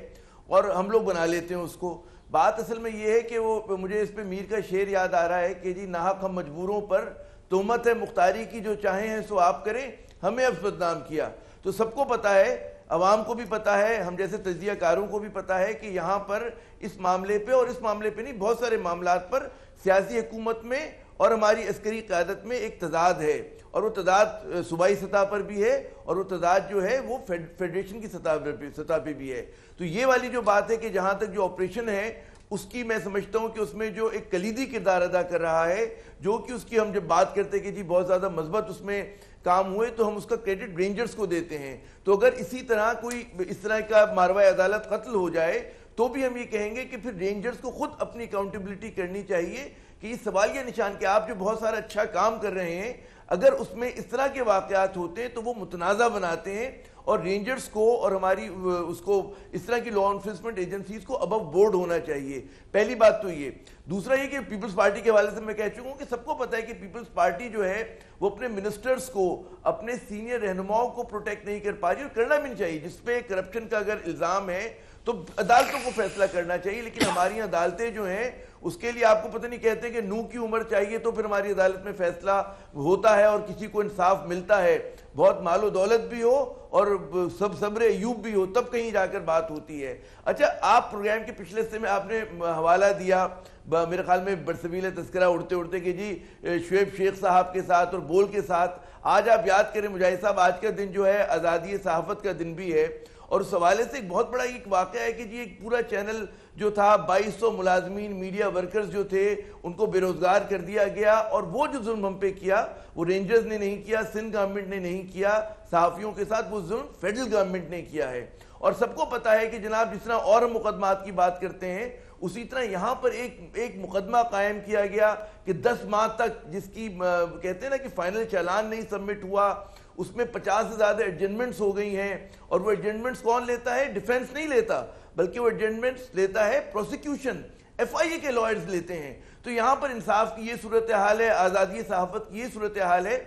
और हम लोग बना लेते हैं उसको। बात असल में ये है कि वो, मुझे इस पे मीर का शेर याद आ रहा है कि जी, नाहक हम मजबूरों पर तोहमत है, मुख्तारी की जो चाहे हैं, सो आप करें। हमें अब बदनाम किया। तो सबको पता है, अवाम को भी पता है, हम जैसे तजियाकारों को भी पता है कि यहाँ पर इस मामले पे और इस मामले पे नहीं, बहुत सारे मामला पर सियासी हुकूमत में और हमारी अस्करी क्यादत में एक तजाद है। और वो तदाद सूबाई सतह पर भी है और वो तदाद जो है, वो फेडरेशन की सतह पर सतह पर भी है। तो ये वाली जो बात है कि जहाँ तक जो ऑपरेशन है, उसकी मैं समझता हूँ कि उसमें जो एक कलीदी किरदार अदा कर रहा है, जो कि उसकी हम जब बात करते हैं कि जी बहुत ज़्यादा मजबत उसमें काम हुए तो हम उसका क्रेडिट रेंजर्स को देते हैं। तो अगर इसी तरह कोई इस तरह का मारवा अदालत कत्ल हो जाए तो भी हम ये कहेंगे कि फिर रेंजर्स को खुद अपनी अकाउंटेबिलिटी करनी चाहिए कि इस सवालिया निशान के आप जो बहुत सारा अच्छा काम कर रहे हैं, अगर उसमें इस तरह के वाकयात होते हैं तो वो मुतनाज़ा बनाते हैं और रेंजर्स को और हमारी उसको इस तरह की लॉ इन्फोर्समेंट एजेंसीज को अबव बोर्ड होना चाहिए। पहली बात तो ये। दूसरा ये कि पीपल्स पार्टी के हवाले से मैं कह चुका हूँ कि सबको पता है कि पीपल्स पार्टी जो है, वो अपने मिनिस्टर्स को, अपने सीनियर रहनुमाओं को प्रोटेक्ट नहीं कर पा रही और करना भी नहीं चाहिए, जिसपे करप्शन का अगर इल्ज़ाम है तो अदालतों को फैसला करना चाहिए, लेकिन हमारी अदालतें जो हैं, उसके लिए आपको पता नहीं, कहते कि नू की उम्र चाहिए तो फिर हमारी अदालत में फैसला होता है और किसी को इंसाफ मिलता है। बहुत मालो दौलत भी हो और सब सब्र यूब भी हो, तब कहीं जाकर बात होती है। अच्छा आप प्रोग्राम के पिछले हिस्से में आपने हवाला दिया मेरे ख्याल में बरसबील तस्करा उड़ते उड़ते कि जी शुएब शेख साहब के साथ और बोल के साथ, आज आप याद करें, मुजाहिद साहब, आज का दिन जो है, आज़ादी सहाफ़त का दिन भी है। और उस हवाले से एक बहुत बड़ा एक वाक़ है कि जी, एक पूरा चैनल जो था 2200 मुलाजमीन मीडिया वर्कर्स जो थे, उनको बेरोजगार कर दिया गया और वो जो जुल्म हम पे किया, वो रेंजर्स ने नहीं किया, सिंध गवर्नमेंट ने नहीं किया, सहाफ़ियों के साथ वो जुल्म फेडरल गवर्नमेंट ने किया है। और सबको पता है कि जनाब, जिस तरह और मुकदमात की बात करते हैं, उसी तरह यहाँ पर एक एक मुकदमा कायम किया गया कि 10 माह तक जिसकी कहते हैं ना कि फाइनल चालान नहीं सबमिट हुआ उसमें 50 से ज़्यादा एडजमेंट्स हो गई हैं और वो एडजमेंट्स कौन लेता है? डिफेंस नहीं लेता, बल्कि वो एडजमेंट्स लेता है प्रोसिक्यूशन एफ़ के लॉयर्स लेते हैं। तो यहाँ पर इंसाफ की ये सूरत हाल है, आज़ादी, सहाफ़त की ये सूरत हाल है।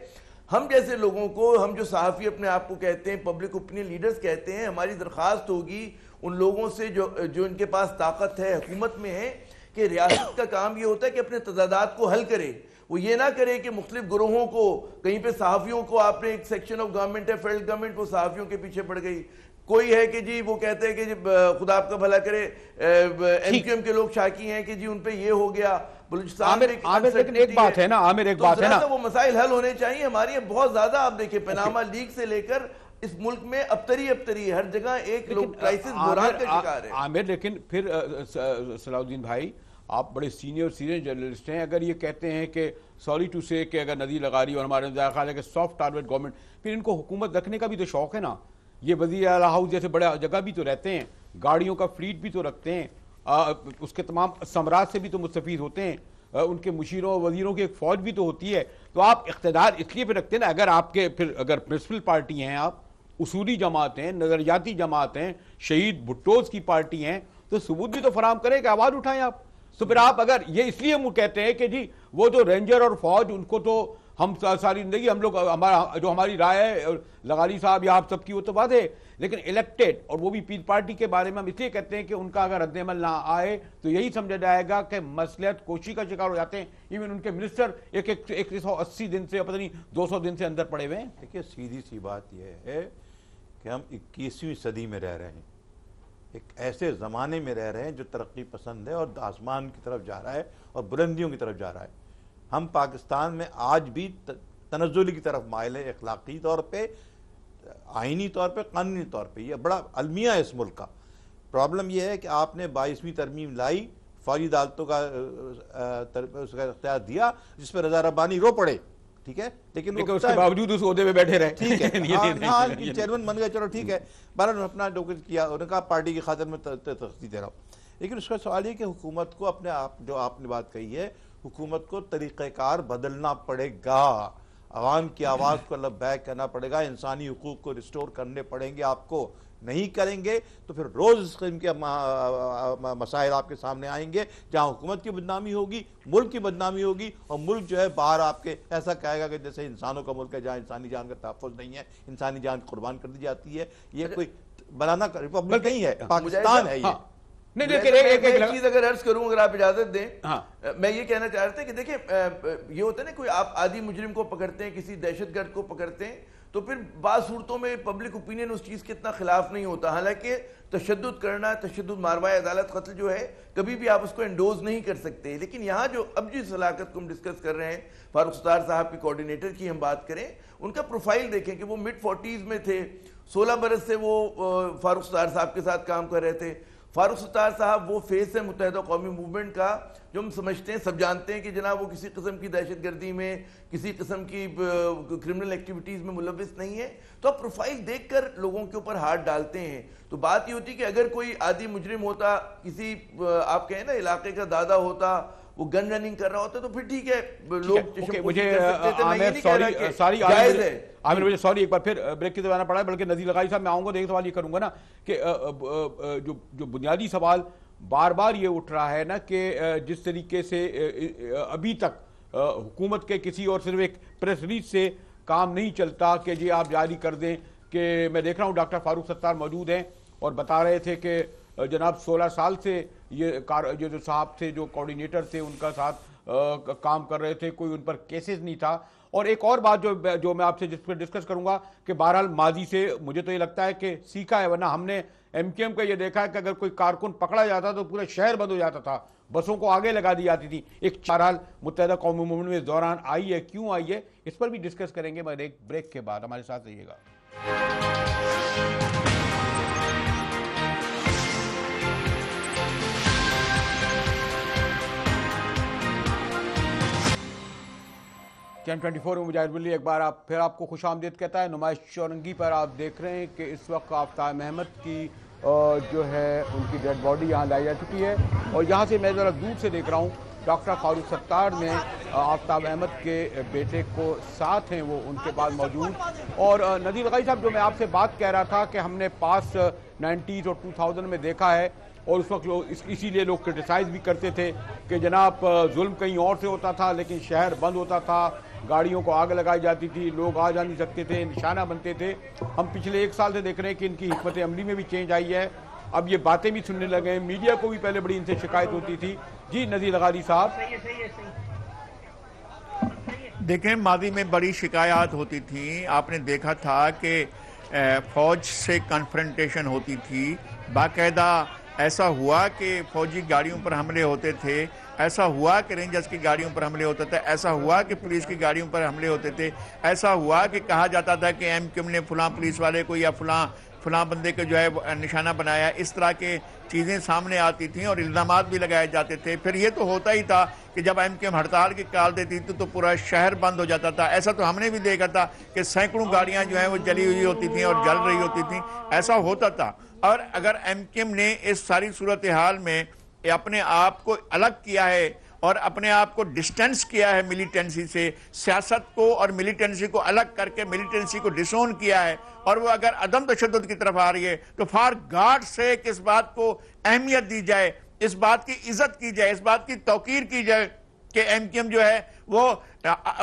हम जैसे लोगों को, हम जो सहाफ़ी अपने आप को कहते हैं पब्लिक ओपिनियन लीडर्स कहते हैं, हमारी दरख्वास्त होगी उन लोगों से जो जो इनके पास ताकत है, हुकूमत में है कि रियासत का काम ये होता है कि अपने तजादात को हल करे। वो ये ना करे कि मुख्तलिफ़ ग्रोहों को कहीं पर सहाफ़ियों को आपने एक सेक्शन ऑफ़ गवर्नमेंट है फेडरल गवर्नमेंट वो सहाफ़ियों के पीछे पड़ गई। कोई है कि जी वो कहते हैं कि जी खुदा आपका भला करे एमक्यूएम के लोग शाकी हैं कि जी उन पे ये हो गया। आमिर, आमिर लेकिन एक बात है। ना आमिर एक तो बात है ना। वो मसाइल हल होने चाहिए। हमारी बहुत ज़्यादा आप देखिए पनामा लीग से लेकर इस मुल्क में अबतरी अबतरी हर जगह एक लोग क्राइसिस बुरान का शिकार है। आमिर लेकिन फिर सलाउद्दीन भाई आप बड़े सीनियर सीनियर जर्नलिस्ट हैं। अगर ये कहते हैं कि सॉरी टू से कि अगर नदी लगा रही और हमारे ख्याल है कि सॉफ्ट टारगेट गवर्नमेंट फिर इनको हुकूमत रखने का भी तो शौक है ना। ये वजी अला हाउस जैसे बड़े जगह भी तो रहते हैं गाड़ियों का फ्लीट भी तो रखते हैं आ, उसके तमाम समराज से भी तो मुस्तफ़ होते हैं आ, उनके मुशीरों वजीरों की एक फ़ौज भी तो होती है। तो आप इकतदार इसलिए फिर रखते हैं ना अगर आपके फिर अगर प्रिंसिपल पार्टी हैं आप उसूली जमात नज़रियाती जमात शहीद भुट्टोज की पार्टी हैं तो सबूत भी तो फराम करें कि आवाज़ उठाएँ आप। तो फिर आप अगर ये इसलिए हम कहते हैं कि जी वो जो रेंजर और फौज उनको तो हम सारी ज़िंदगी हम लोग हमारा जो हमारी राय है लगारी साहब या आप सबकी वो तो बात है। लेकिन इलेक्टेड और वो भी पीर पार्टी के बारे में हम इसलिए कहते हैं कि उनका अगर रद्दमल ना आए तो यही समझा जाएगा कि मसलियत कोशी का शिकार हो जाते हैं। इवन उनके मिनिस्टर एक एक, एक सौ अस्सी दिन से पता नहीं दो सौ दिन से अंदर पड़े हुए हैं। देखिए सीधी सी बात यह है कि हम इक्कीसवीं सदी में रह रहे हैं। एक ऐसे ज़माने में रह रहे हैं जो तरक्की पसंद है और आसमान की तरफ़ जा रहा है और बुलंदियों की तरफ़ जा रहा है। हम पाकिस्तान में आज भी तनजुल की तरफ़ मायल है अखलाकी तौर पर आइनी तौर पर कानूनी तौर पर यह बड़ा अलमिया है इस मुल्क का। प्रॉब्लम यह है कि आपने बाईसवीं तरमीम लाई फौजी अदालतों का उसका अख्तियार दिया, जिस पर रजा रब्बानी रो पड़े। ठीक है? लेकिन उसके बावजूद उस ओहदे में बैठे रहे। ठीक है। [laughs] हाँ, चेयरमैन बन गए चलो ठीक है। बारह अपना डॉक्यूमेंट किया उन्होंने कहा पार्टी की खातर में तख्ती दे रहा हूँ। लेकिन उसका सवाल ये कि हुकूमत को अपने आप जो आपने बात कही है हुकूमत को तरीक़ार बदलना पड़ेगा। आवाम की आवाज़ को लब बैक करना पड़ेगा। इंसानी हकूक़ को रिस्टोर करने पड़ेंगे आपको। नहीं करेंगे तो फिर रोज़ इस किस्म के मसाइल आपके सामने आएँगे जहाँ हुकूमत की बदनामी होगी मुल्क की बदनामी होगी और मुल्क जो है बाहर आपके ऐसा कहेगा कि जैसे इंसानों का मुल्क है जहाँ इंसानी जान का तहफ़ नहीं है इंसानी जान कुर्बान कर दी जाती है ये कोई बनाना रिपब्लिक नहीं है पाकिस्तान है ये हाँ। नहीं देखिए एक, एक, एक चीज़ अगर अर्ज़ करूँ अगर आप इजाज़त दें हाँ। मैं ये कहना चाह रहा था कि देखिए ये होता है ना कोई आप आदि मुजरिम को पकड़ते हैं किसी दहशतगर्द को पकड़ते हैं तो फिर बाद सूरतों में पब्लिक ओपिनियन उस चीज़ के इतना खिलाफ नहीं होता। हालाँकि तशद करना तशद मारवाए अदालत कत्ल जो है, कभी भी आप उसको एंडोज नहीं कर सकते। लेकिन यहाँ जो अब जिस हलाकत को हम डिस्कस कर रहे हैं, फारूक सतार साहब की कोऑर्डिनेटर की हम बात करें, उनका प्रोफ़ाइल देखें कि वो मिड फोर्टीज़ में थे। सोलह बरस से वो फारूक सतार साहब के साथ काम कर रहे थे। फारूक सत्तार साहब वो फेस है मुतहदा कौमी मूवमेंट का जो हम समझते हैं सब जानते हैं कि जनाब वो किसी किस्म की दहशत गर्दी में किसी किस्म की क्रिमिनल एक्टिविटीज़ में मुलविस नहीं है। तो आप प्रोफ़ाइल देख कर लोगों के ऊपर हाथ डालते हैं। तो बात ये होती कि अगर कोई आदि मुजरिम होता किसी आप कहें ना इलाके का दादा होता वो गन रनिंग कर रहा होता तो फिर ठीक है लोग मुझे सॉरी सॉरी आमिर मुझे सॉरी एक बार फिर ब्रेक की दबाना पड़ा है बल्कि नजीर लगाई साहब मैं आऊँगा देख सवाल ये करूँगा ना कि जो जो बुनियादी सवाल बार बार ये उठ रहा है ना कि जिस तरीके से अभी तक हुकूमत के किसी और सिर्फ़ एक प्रेस रिलीज़ से काम नहीं चलता कि जी आप जारी कर दें कि मैं देख रहा हूँ डॉक्टर फारूक सत्तार मौजूद हैं और बता रहे थे कि जनाब 16 साल से ये कार जो साहब थे जो कोऑर्डिनेटर थे उनका साथ आ, काम कर रहे थे कोई उन पर केसेस नहीं था। और एक और बात जो जो मैं आपसे जिस पर डिस्कस करूँगा कि बहरहाल माजी से मुझे तो ये लगता है कि सीखा है, वरना हमने एम के एम का ये देखा है कि अगर कोई कारकुन पकड़ा जाता तो पूरा शहर बंद हो जाता था। बसों को आगे लगा दी जाती थी। एक चारहाल मुतहदा कौमी मूवमेंट में इस दौरान आई है, क्यों आई है, इस पर भी डिस्कस करेंगे, मगर एक ब्रेक के बाद। हमारे साथ रहिएगा। चैन ट्वेंटी फोर में मुजाहिद बिल्ली एक बार आप फिर आपको खुश आमदेद कहता है नुमाइश चौरंगी पर आप देख रहे हैं कि इस वक्त आफ्ताब अहमद की जो है उनकी डेड बॉडी यहाँ लाई जा चुकी है। और यहाँ से मैं ज़रा दूर से देख रहा हूँ डॉक्टर फारूक सत्तार ने आफ्ताब अहमद के बेटे को साथ हैं वो उनके पास मौजूद। और नदीर लगाई साहब जो मैं आपसे बात कह रहा था कि हमने पास नाइन्टीज़ और टू थाउज़ेंड में देखा है और उस वक्त लोग इस, इसीलिए लोग क्रिटिसाइज़ भी करते थे कि जनाब जुल्म कहीं और से होता था लेकिन शहर बंद होता था गाड़ियों को आग लगाई जाती थी लोग आ जा नहीं सकते थे निशाना बनते थे। हम पिछले एक साल से देख रहे हैं कि इनकी हमत अमली में भी चेंज आई है। अब ये बातें भी सुनने लगे हैं। मीडिया को भी पहले बड़ी इनसे शिकायत होती थी। जी नजीर लगारी साहब। देखें मादी में बड़ी शिकायत होती थी। आपने देखा था कि फौज से कन्फ्रंटेशन होती थी। बाकायदा ऐसा हुआ कि फौजी गाड़ियों पर हमले होते थे, ऐसा हुआ कि रेंजर्स की गाड़ियों पर हमले होते थे, ऐसा हुआ कि पुलिस की गाड़ियों पर हमले होते थे, ऐसा हुआ कि कहा जाता था कि एम क्यूम ने फलां पुलिस वाले को या फलां फलां बंदे को जो है निशाना बनाया। इस तरह के चीज़ें सामने आती थी और इल्ज़ाम भी लगाए जाते थे। फिर ये तो होता ही था कि जब एम के हड़ताल की काल देती थी तो पूरा शहर बंद हो जाता था। ऐसा तो हमने भी देखा था कि सैकड़ों गाड़ियाँ जो हैं वो जली हुई होती थी और जल रही होती थी। ऐसा होता था। और अगर एम ने इस सारी सूरत हाल में अपने आप को अलग किया है और अपने आप को डिस्टेंस किया है मिलिटेंसी से, सियासत को और मिलिटेंसी को अलग करके मिलिटेंसी को डिसोन किया है और वो अगर अदम तशद की तरफ़ आ रही है तो फार गार्ड से किस बात को अहमियत दी जाए, इस बात की इज़्ज़त की जाए, इस बात की तोकीर की जाए कि एम जो है, वो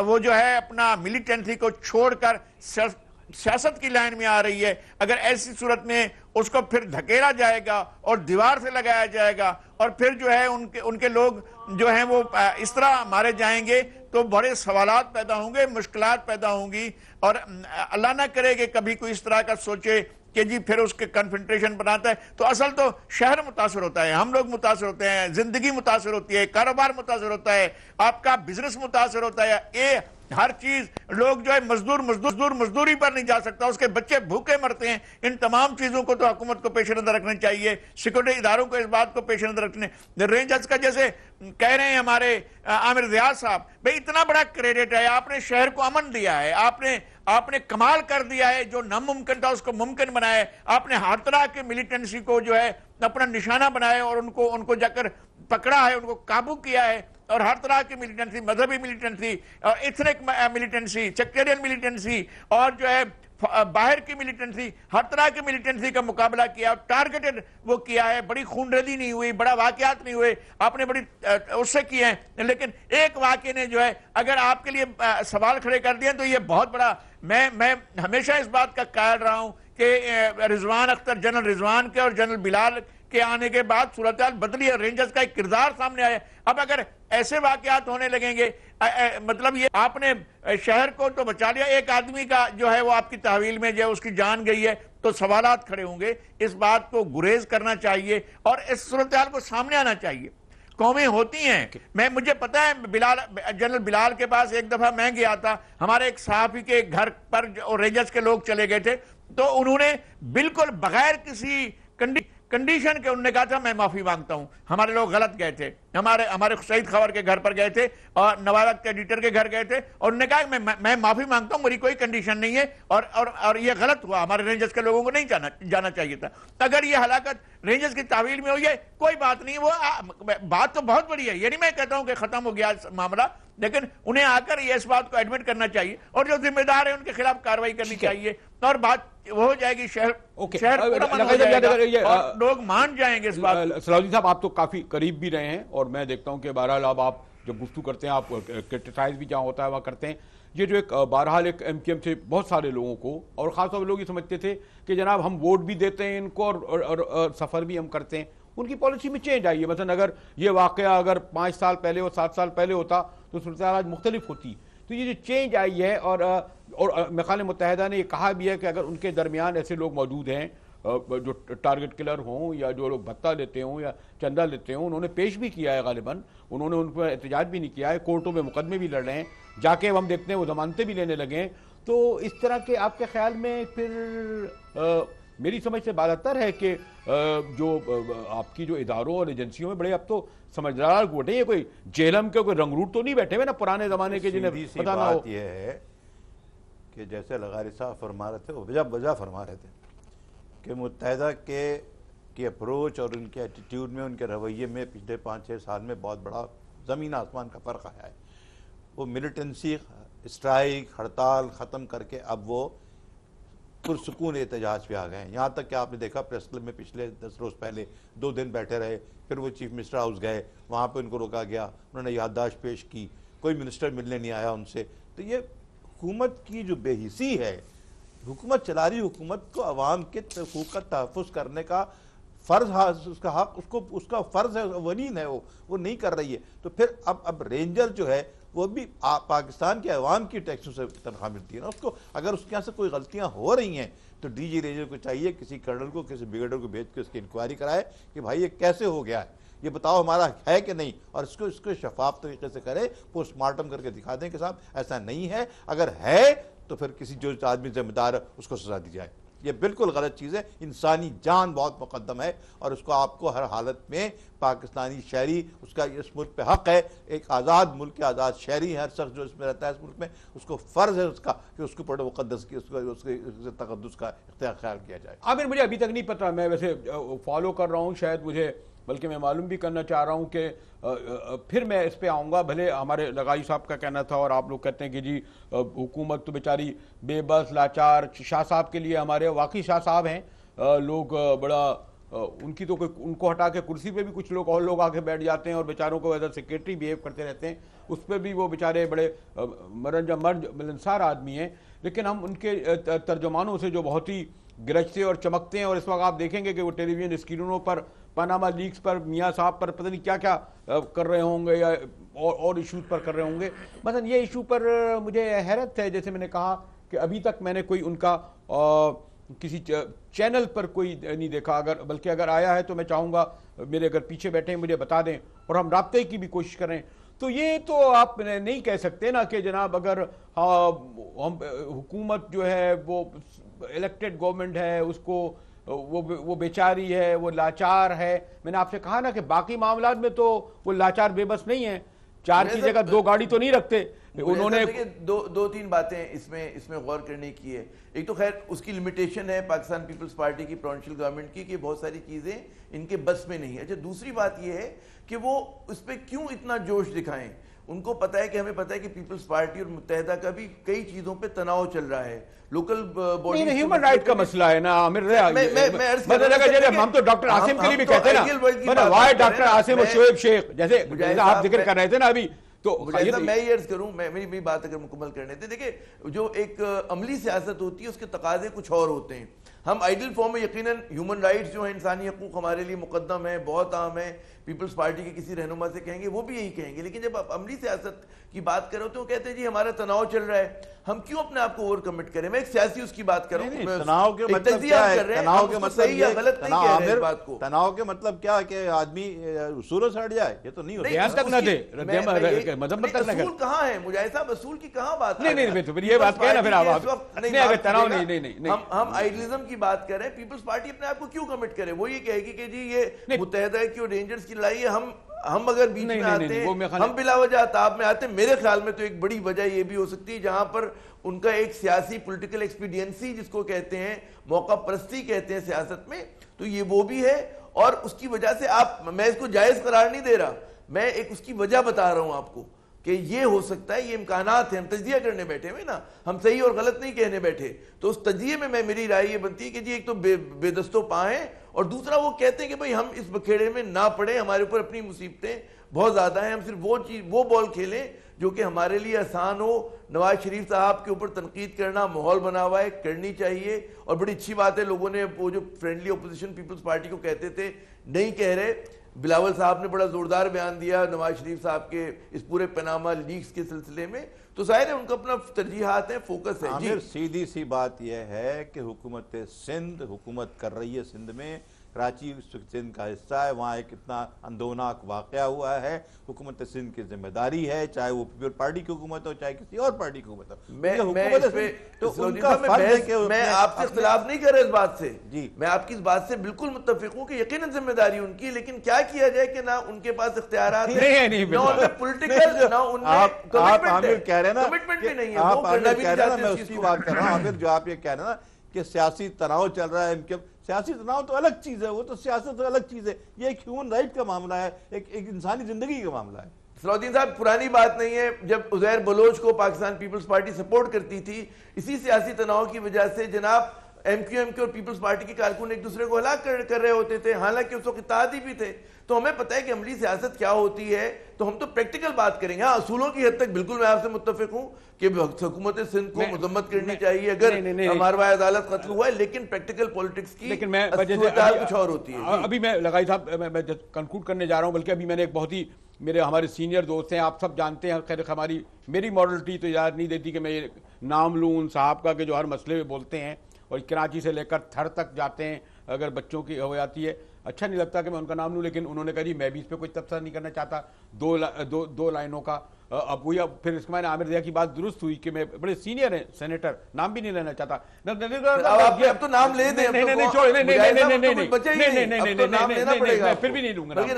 वो जो है अपना मिलिटेंसी को छोड़कर सियासत की लाइन में आ रही है। अगर ऐसी सूरत में उसको फिर धकेला जाएगा और दीवार से लगाया जाएगा और फिर जो है उनके उनके लोग जो हैं वो इस तरह मारे जाएँगे तो बड़े सवाल पैदा होंगे मुश्किल पैदा होंगी और अल्लाह ना करे कि कभी कोई इस तरह का सोचे कि जी फिर उसके कन्फेंट्रेशन बनाता है। तो असल तो शहर मुतासर होता है, हम लोग मुतासर होते हैं, ज़िंदगी मुतासर होती है, कारोबार मुतासर होता है, आपका बिज़नेस मुतासर होता है, ये हर चीज़, लोग जो है मजदूर मजदूर, मजदूरी पर नहीं जा सकता। उसके बच्चे भूखे मरते हैं। इन तमाम चीज़ों को तो हुकूमत को पेश नज़र रखना चाहिए। सिक्योरिटी इदारों को इस बात को पेश नज़र रखने रेंजर्स का जैसे कह रहे हैं हमारे आमिर रियाज साहब, भाई, इतना बड़ा क्रेडिट है, आपने शहर को अमन दिया है। आपने आपने कमाल कर दिया है, जो नामुमकिन था उसको मुमकिन बनाया आपने तरह के मिलिटेंसी को जो है अपना निशाना बनाया और उनको उनको जाकर पकड़ा है, उनको काबू किया है। और हर तरह की मिलिटेंसी मजहबी मिलिटेंसी और इथनिक मिलिटेंसी सेक्टेरियन मिलिटेंसी और जो है बाहर की मिलिटेंसी हर तरह की मिलिटेंसी का मुकाबला किया टारगेटेड वो किया है, बड़ी खूनरेदी नहीं हुई, बड़ा वाकयात नहीं हुए, आपने बड़ी उससे किए हैं, लेकिन एक वाक्य ने जो है, अगर आपके लिए सवाल खड़े कर दिए तो ये बहुत बड़ा, मैं मैं हमेशा इस बात का कायल रहा हूँ कि रिजवान अख्तर, जनरल रिजवान के और जनरल बिलाल के आने के बाद सूरत बदली है। रेंजर्स का एक किरदार सामने आया अब अगर ऐसे वाकयात होने लगेंगे अ, अ, मतलब ये आपने शहर को तो बचा लिया। एक आदमी का जो है वो आपकी तहवील में जो है उसकी जान गई है तो सवाल खड़े होंगे। इस बात को गुरेज करना चाहिए और इस सूरत को सामने आना चाहिए। कौमें होती हैं। मैं मुझे पता है बिलाल जनरल बिलाल के पास एक दफ़ा मैं गया था। हमारे एक सहाफी के घर पर रेंजर्स के लोग चले गए थे। तो उन्होंने बिल्कुल बगैर किसी कंडी कंडीशन के उन्होंने कहा था मैं माफ़ी माँगता हूँ। हमारे लोग गलत गए थे। हमारे हमारे सईद खबर के घर पर गए थे और नवाब के एडिटर के घर गए थे और उन्होंने कहा मैं, मैं, माफ़ी माँगता हूँ मेरी कोई कंडीशन नहीं है। और और और ये गलत हुआ। हमारे रेंजर्स के लोगों को नहीं जाना जाना चाहिए था। अगर ये हलाकत रेंजर्स की तावील में हुई है कोई बात नहीं वो आ, बात तो बहुत बड़ी है। ये नहीं मैं कहता हूँ कि खत्म हो गया मामला लेकिन उन्हें आकर ये इस बात को एडमिट करना चाहिए और जो जिम्मेदार है उनके खिलाफ कार्रवाई करनी चाहिए। और बात वो हो जाएगी शहर ओके। शहर लोग मान जाएँगे इस बात सलाउद्दीन साहब आप तो काफ़ी करीब भी रहे हैं और मैं देखता हूँ कि बहरहाल अब आप जब गुफ्तू करते हैं आप क्रिटिसाइज भी जहाँ होता है वहाँ करते हैं। ये जो एक बहरहाल एक एम से बहुत सारे लोगों को और ख़ासतौर पर लोग ये समझते थे कि जनाब हम वोट भी देते हैं इनको और, और, और, और सफ़र भी हम करते हैं। उनकी पॉलिसी में चेंज आई है। मतलब अगर ये वाक़ अगर पाँच साल पहले और सात साल पहले होता तो सूरत आज मुख्तलिफ़ होती। तो ये जो चेंज आई है और और मकान मुतहदा ने ये कहा भी है कि अगर उनके दरमियान ऐसे लोग मौजूद हैं जो टारगेट किलर हों या जो लोग भत्ता लेते हों या चंदा लेते हों, उन्होंने पेश भी किया है गालिबा। उन्होंने उन पर एहतजाज भी नहीं किया है, कोर्टों में मुकदमे भी लड़ रहे हैं। जाके हम देखते हैं, वो जमानतें भी लेने लगे तो इस तरह के आपके ख्याल में फिर मेरी समझ से बात है कि जो आपकी जो इदारों और एजेंसियों में बड़े अब तो समझदार बैठे ये कोई जेलम के कोई रंगरूट तो नहीं बैठे हुए ना पुराने जमाने के जिन्हें पता ना हो। यह है कि जैसे लगारी साहब फरमा रहे थे वो बजा बजा फरमा रहे थे कि मुतहदा के की अप्रोच और उनके एटीट्यूड में उनके रवैये में पिछले पाँच छः साल में बहुत बड़ा ज़मीन आसमान का फ़र्क आया है। वो मिलिटेंसी स्ट्राइक हड़ताल ख़त्म करके अब वो पुरसकून एहतजाज पे आ गए हैं। यहाँ तक कि आपने देखा, प्रेस क्लब में पिछले दस रोज़ पहले दो दिन बैठे रहे, फिर वो चीफ मिनिस्टर हाउस गए, वहाँ पे उनको रोका गया, उन्होंने याददाश्त पेश की, कोई मिनिस्टर मिलने नहीं आया उनसे। तो ये हुकूमत की जो बेहिसी है, हुकूमत चला रही हुकूमत को अवाम के हकूक का तहफ़ करने का फ़र्ज़ उसका हक, उसको, उसका फ़र्ज़ है वनीन है वो वो नहीं कर रही है। तो फिर अब अब रेंजर जो है वो भी पाकिस्तान के अवाम की टैक्सों से तनख्वाह मिलती है ना उसको। अगर उसके यहाँ से कोई गलतियाँ हो रही हैं तो डी जी रेंजर को चाहिए किसी कर्नल को, किसी ब्रिगेडर को भेज के उसकी इंक्वायरी कराए कि भाई ये कैसे हो गया है? ये बताओ हमारा है कि नहीं? और इसको इसको शफाफ तरीके से करें पोस्टमार्टम करके दिखा दें कि साहब, ऐसा नहीं है। अगर है तो फिर किसी जो आदमी जिम्मेदार है, उसको सजा दी जाए। ये बिल्कुल गलत चीज़ है। इंसानी जान बहुत मुकदम है और उसको आपको हर हालत में पाकिस्तानी शहरी, उसका इस मुल्क पे हक है। एक आज़ाद मुल्क के आज़ाद शहरी हर शख्स जो इसमें रहता है इस मुल्क में, उसको फ़र्ज़ है उसका कि उसके ऊपर मुकदस की, उसको, उसके तकदस का इख्तियार ख्याल किया जाए। आमिर, मुझे अभी तक नहीं पता, मैं वैसे फॉलो कर रहा हूँ, शायद मुझे बल्कि मैं मालूम भी करना चाह रहा हूँ कि फिर मैं इस पर आऊँगा, भले हमारे लगाई साहब का कहना था और आप लोग कहते हैं कि जी हुकूमत तो बेचारी बेबस, लाचार, शाह साहब के लिए हमारे वाकई शाह साहब हैं। लोग बड़ा उनकी तो कोई, उनको हटा के कुर्सी पे भी कुछ लोग और लोग आके बैठ जाते हैं और बेचारों को एज सेक्रेटरी बिहेव करते रहते हैं। उस पर भी वो बेचारे बड़े मरंजा मर्ज मिलनसार आदमी हैं। लेकिन हम उनके तर्जमानों से जो बहुत ही गरजते और चमकते हैं और इस वक्त आप देखेंगे कि वो टेलीविज़न स्क्रीनों पर पनामा लीक्स पर मियाँ साहब पर पता नहीं क्या क्या कर रहे होंगे या और और इशूज पर कर रहे होंगे। मतलब ये इशू पर मुझे हैरत है जैसे मैंने कहा कि अभी तक मैंने कोई उनका अ, किसी चैनल पर कोई नहीं देखा। अगर बल्कि अगर आया है तो मैं चाहूँगा मेरे अगर पीछे बैठे हैं मुझे बता दें और हम रबते की भी कोशिश करें। तो ये तो आप नहीं कह सकते ना कि जनाब अगर हाँ हम हुकूमत जो है वो इलेक्टेड गवर्नमेंट है उसको वो वो बेचारी है वो लाचार है। मैंने आपसे कहा ना कि बाकी मामला में तो वो लाचार बेबस नहीं है। चार की जगह दो गाड़ी तो नहीं रखते। उन्होंने दो दो तीन बातें इसमें इसमें गौर करने की है। एक तो खैर उसकी लिमिटेशन है पाकिस्तान पीपल्स पार्टी की प्रोविंशियल गवर्नमेंट की कि बहुत सारी चीज़ें इनके बस में नहीं है। अच्छा दूसरी बात यह है कि वो उस पर क्यों इतना जोश दिखाएँ? उनको पता है कि हमें पता है कि पीपल्स पार्टी और मुतहदा का भी कई चीज़ों पे तनाव चल रहा है। लोकल बॉडी ह्यूमन राइट का मसला है ना आमिर मैं- मैं- मैं अर्ज़ कर मतलब हम तो डॉक्टर आसिम के लिए भी तो कहते हैं ना वाई डॉक्टर आसिम और शोएब शेख जैसे आप ज़िक्र कर रहे थे ना अभी तो तो- मैं ये अर्ज़ करूँ मैं मेरी मेरी बात अगर मुकम्मल करने थे देखिए जो एक अमली सियासत होती है उसके तकाजे कुछ और होते हैं। हम आइडियल फॉर्म में यकीनन ह्यूमन राइट्स जो है इंसानी हकूक हमारे लिए मुकदम है बहुत आम है। पीपल्स पार्टी के किसी रहनुमा से कहेंगे वो भी यही कहेंगे। लेकिन जब आप अमली सियासत की बात करो तो कहते हैं जी हमारा तनाव चल रहा है। हम क्यों अपने आप को ओवर कमिट करें? मैं एक सियासी उसकी बात कर रहा हूँ। तनाव के मतलब क्या है? तनाव के मतलब सही या गलत नहीं कह रहे हैं बात को। तनाव के मतलब क्या कि आदमी सूरज हट जाए? ये तो नहीं होता। नहीं, तक न दे, मजम्मत तक न करे। कहाँ है? मुजाहिद साहब असूल की कहाँ बात नहीं, नहीं, फिर ये बात ना, फिर आप- नहीं, अगर तनाव नहीं, नहीं, नहीं, हम हम आइडियलिज्म की बात करें पीपल्स पार्टी अपने आप को क्यों कमिट करे? वो ये कहेगी कि जी ये। मुतहदा है कि रेंजर्स की लड़ाई हम हम अगर बीच नहीं, में नहीं, आते नहीं, नहीं, हम बिला वजह ताब में आते मेरे ख्याल में तो एक बड़ी वजह ये भी हो सकती है जहाँ पर उनका एक सियासी पॉलिटिकल एक्सपीडियंसी जिसको कहते हैं मौका परस्ती कहते हैं सियासत में तो ये वो भी है और उसकी वजह से आप मैं इसको जायज़ करार नहीं दे रहा मैं एक उसकी वजह बता रहा हूँ आपको। कि ये हो सकता है ये इम्कान है हम तजिया करने बैठे हुए ना? हम सही और गलत नहीं कहने बैठे। तो उस तजिए में मैं मेरी राय ये बनती है कि जी एक तो बे, बेदस्तों पाए और दूसरा वो कहते हैं कि भाई हम इस बखेड़े में ना पड़े हमारे ऊपर अपनी मुसीबतें बहुत ज़्यादा हैं हम सिर्फ़ वो चीज़ वो बॉल खेलें जो कि हमारे लिए आसान हो। नवाज़ शरीफ साहब के ऊपर तनकीद करना माहौल बना हुआ है करनी चाहिए और बड़ी अच्छी बात है लोगों ने वो जो फ्रेंडली अपोजिशन पीपल्स पार्टी को कहते थे नहीं कह रहे। बिलावल साहब ने बड़ा जोरदार बयान दिया, नवाज़ शरीफ साहब के इस पूरे पनामा लीक्स के सिलसिले में। तो ज़ाहिर है, उनका अपना तरजीहत है, फोकस है। जी। सीधी सी बात यह है कि हुकूमत सिंध, हुकूमत कर रही है सिंध में। कराची सिंध का हिस्सा है। वहाँ एक इतना अंदोनाक वाक़ हुआ है। हुकूमत सिंध की ज़िम्मेदारी है चाहे वो पीपल पार्टी की हुकूमत हो चाहे किसी और पार्टी की हुकूमत हो। मैं मैं तो उनका मैं आपसे इख्तिलाफ नहीं कर रहा इस बात से। जी। मैं आपकी इस बात से बिल्कुल मुत्तफिक हूँ कि यकीन ज़िम्मेदारी उनकी लेकिन क्या किया जाए कि ना उनके पास इख्तियार पॉलिटिकल [laughs] ना उनमें आप आमिर। कह रहे ना कमिटमेंट भी नहीं है आप आमिर कह रहे ना मैं उसकी बात कर रहा हूँ। आमिर जो आप ये कह रहे हैं ना कि सियासी तनाव चल रहा है इनके सियासी तनाव तो अलग चीज़ है, वो तो सियासत तो अलग चीज़ है। ये एक ह्यूमन राइट का मामला है, एक एक इंसानी ज़िंदगी का मामला है। सलाउद्दीन साहब, पुरानी बात नहीं है, जब उजैर बलोच को पाकिस्तान पीपल्स पार्टी सपोर्ट करती थी, इसी सियासी तनाव की वजह से जनाब एम क्यू एम के और पीपल्स पार्टी के कारकुन एक दूसरे को हलाक कर, कर रहे होते थे हालाँकि उस वक्त इत्तेहादी भी थे। तो हमें पता है कि अमली सियासत क्या होती है तो हम तो प्रैक्टिकल बात करेंगे। हाँ असूलों की हद तक बिल्कुल मैं आपसे मुत्तफिक हूँ कि हुकूमत सिंध को मजम्मत करनी चाहिए। अगर हमारा अदालत कत्ल हुआ है लेकिन प्रैक्टिकल पॉलिटिक्स की लेकिन मैं कुछ और होती है। अभी मैं लगाई साहब मैं, मैं कंक्लूड करने जा रहा हूँ बल्कि अभी मैंने एक बहुत ही मेरे हमारे सीनियर दोस्त हैं आप सब जानते हैं खैर हमारी मेरी मॉडलिटी तो याद नहीं देती कि मैं ये नाम लूँ उन साहब का कि जो हर मसले में बोलते हैं। और कराची से लेकर थर तक जाते हैं अगर बच्चों की हो जाती है। अच्छा नहीं लगता कि मैं उनका नाम लूँ लेकिन उन्होंने कहा जी मैं भी इस पर कोई तबसरा नहीं करना चाहता। दो ला, दो दो लाइनों का अब वही अब फिर इसके मैंने आमिर दिया की बात दुरुस्त हुई कि मैं बड़े सीनियर हैं सेनेटर नाम भी नहीं लेना चाहता। अब तो नाम ले दें, नहीं तो नहीं छोड़ नहीं नहीं नहीं नहीं नहीं नहीं नहीं। नहीं नहीं। फिर भी नहीं लूँगा नहीं,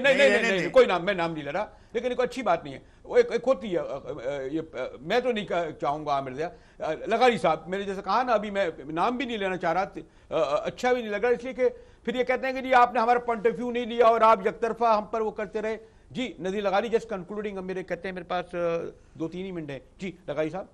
नहीं, कोई नाम मैं नाम नहीं ले रहा। लेकिन एक अच्छी बात नहीं है। वो एक, एक होती है ये मैं तो नहीं चाहूँगा आमिर दिया। लगारी साहब मैंने जैसे कहा ना अभी मैं नाम भी नहीं लेना चाह रहा अच्छा भी नहीं लग रहा इसलिए कि फिर ये कहते हैं कि जी आपने हमारा पॉइंट ऑफ़ व्यू नहीं लिया और आप यकतरफा हम पर वो करते रहे। जी नजीर लगारी जस्ट कंक्लूडिंग मेरे कहते हैं मेरे पास दो तीन ही मिनट है। जी लगारी साहब।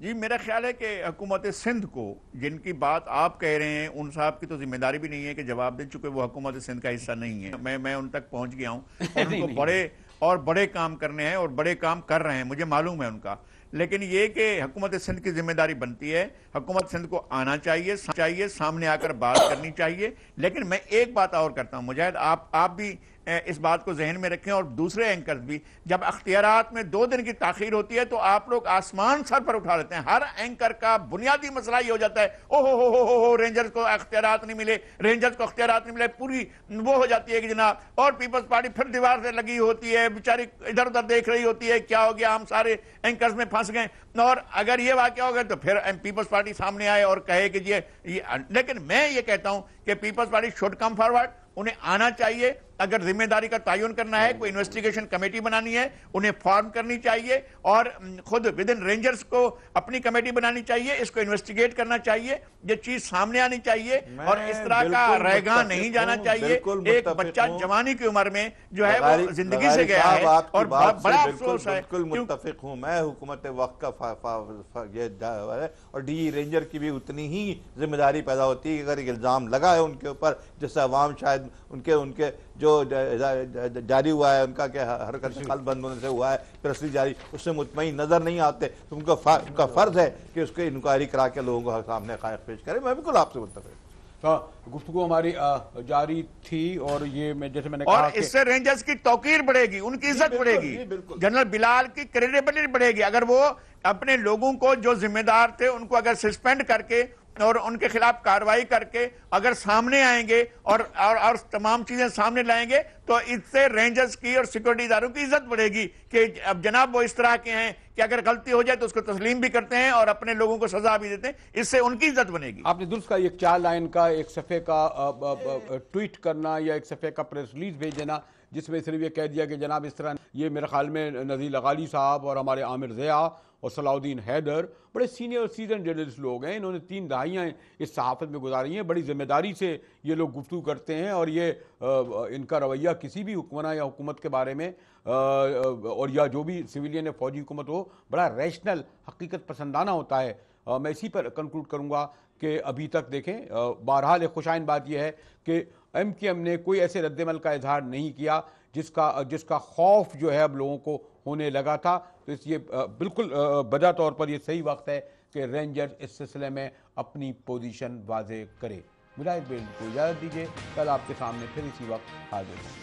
जी मेरा ख्याल है कि हुकूमत सिंध को जिनकी बात आप कह रहे हैं उन साहब की तो ज़िम्मेदारी भी नहीं है कि जवाब दे चुके वो हुकूमत सिंध का हिस्सा नहीं है। मैं मैं उन तक पहुँच गया हूँ और [laughs] उनको। बड़े और बड़े काम करने हैं और बड़े काम कर रहे हैं मुझे मालूम है उनका। लेकिन ये कि हुकूमत सिंध की ज़िम्मेदारी बनती है, हुकूमत सिंध को आना चाहिए चाहिए, सामने आकर बात करनी चाहिए। लेकिन मैं एक बात और करता हूँ, मुजाहिद, आप आप भी इस बात को जहन में रखें और दूसरे एंकर्स भी। जब अख्तियारात में दो दिन की ताखीर होती है तो आप लोग आसमान सर पर उठा लेते हैं। हर एंकर का बुनियादी मसला ये हो जाता है ओ हो हो हो हो, रेंजर्स को अख्तियारात नहीं मिले रेंजर्स को अख्तियारात नहीं मिले। पूरी वो हो जाती है कि जनाब और पीपल्स पार्टी फिर दीवार से लगी होती है बेचारी इधर उधर देख रही होती है क्या हो गया हम सारे एंकर्स में फंस गए। और अगर ये वाक्य हो गया तो फिर पीपल्स पार्टी सामने आए और कहे कि ये लेकिन मैं ये कहता हूँ कि Peoples Party should come forward उन्हें आना चाहिए अगर ज़िम्मेदारी का तयन करना है कोई इन्वेस्टिगेशन कमेटी बनानी है उन्हें फॉर्म करनी चाहिए और खुद विद इन रेंजर्स को अपनी कमेटी बनानी चाहिए इसको इन्वेस्टिगेट करना चाहिए ये चीज़ सामने आनी चाहिए और इस तरह का रहेगा नहीं जाना चाहिए। एक बच्चा जवानी की उम्र में जो है वो ज़िंदगी से गया है और बड़ा अफसोस है। मैं हुकूमत वक्त का ये और डी रेंजर की भी उतनी ही ज़िम्मेदारी पैदा होती है अगर इल्ज़ाम लगा है उनके ऊपर जिससे अवाम शायद उनके उनके जो जारी हुआ है उनका क्या हरकत कल बंद होने से हुआ है फिर जारी उससे मुतमिन नज़र नहीं आते। तो उनका फा, उनका फ़र्ज़ है कि उसको इंक्वायरी करा के लोगों को सामने कायक पेश करें। मैं बिल्कुल आपसे मुतफिक गुफ्तु हमारी जारी थी और ये मैं जैसे मैंने और कि- इससे रेंजर्स की तोकीर बढ़ेगी उनकी इज़्ज़त बढ़ेगी। बिल्कुल। जनरल बिलाल की क्रेडिबिलिटी बढ़ेगी। अगर वो अपने लोगों को जो जिम्मेदार थे उनको अगर सस्पेंड करके और उनके खिलाफ कार्रवाई करके अगर सामने आएँगे और और, और तमाम चीज़ें सामने लाएँगे तो इससे रेंजर्स की और सिक्योरिटी इदारों की इज़्ज़त बढ़ेगी कि अब जनाब वो इस तरह के हैं कि अगर गलती हो जाए तो उसको तस्लीम भी करते हैं और अपने लोगों को सजा भी देते हैं। इससे उनकी इज़्ज़त बनेगी। आपने दुरुस्त का एक चार लाइन का एक सफ़े का ट्वीट करना या एक सफ़े का प्रेस रिलीज़ भेज देना जिसमें सिर्फ़ ये कह दिया कि जनाब इस तरह ये मेरे ख्याल में नज़ीर लगाली साहब और हमारे आमिर ज़िया और सलाउद्दीन हैदर बड़े सीनियर सीज़न जर्नलिस्ट लोग हैं। इन्होंने तीन दहाइयाँ इस सहाफ़त में गुजारी हैं। बड़ी ज़िम्मेदारी से ये लोग गुफ्तू करते हैं और ये इनका रवैया किसी भी हुक्मरान या हुकूमत के बारे में और या जो भी सिविलियन या फौजी हुकूमत हो, बड़ा रैशनल, हकीकत पसंदाना होता है। मैं इसी पर कंक्लूड करूँगा कि अभी तक देखें बहरहाल एक खुशाइन बात यह है कि एम के एम ने कोई ऐसे रद्दमल का इजहार नहीं किया जिसका जिसका खौफ जो है अब लोगों को होने लगा था। तो इसलिए बिल्कुल बजा तौर पर यह सही वक्त है कि रेंजर्स इस सिलसिले में अपनी पोजिशन वाजे करे। मुजाहिद बेल को इजाज़त दीजिए। कल आपके सामने फिर इसी वक्त हाजिर होंगे।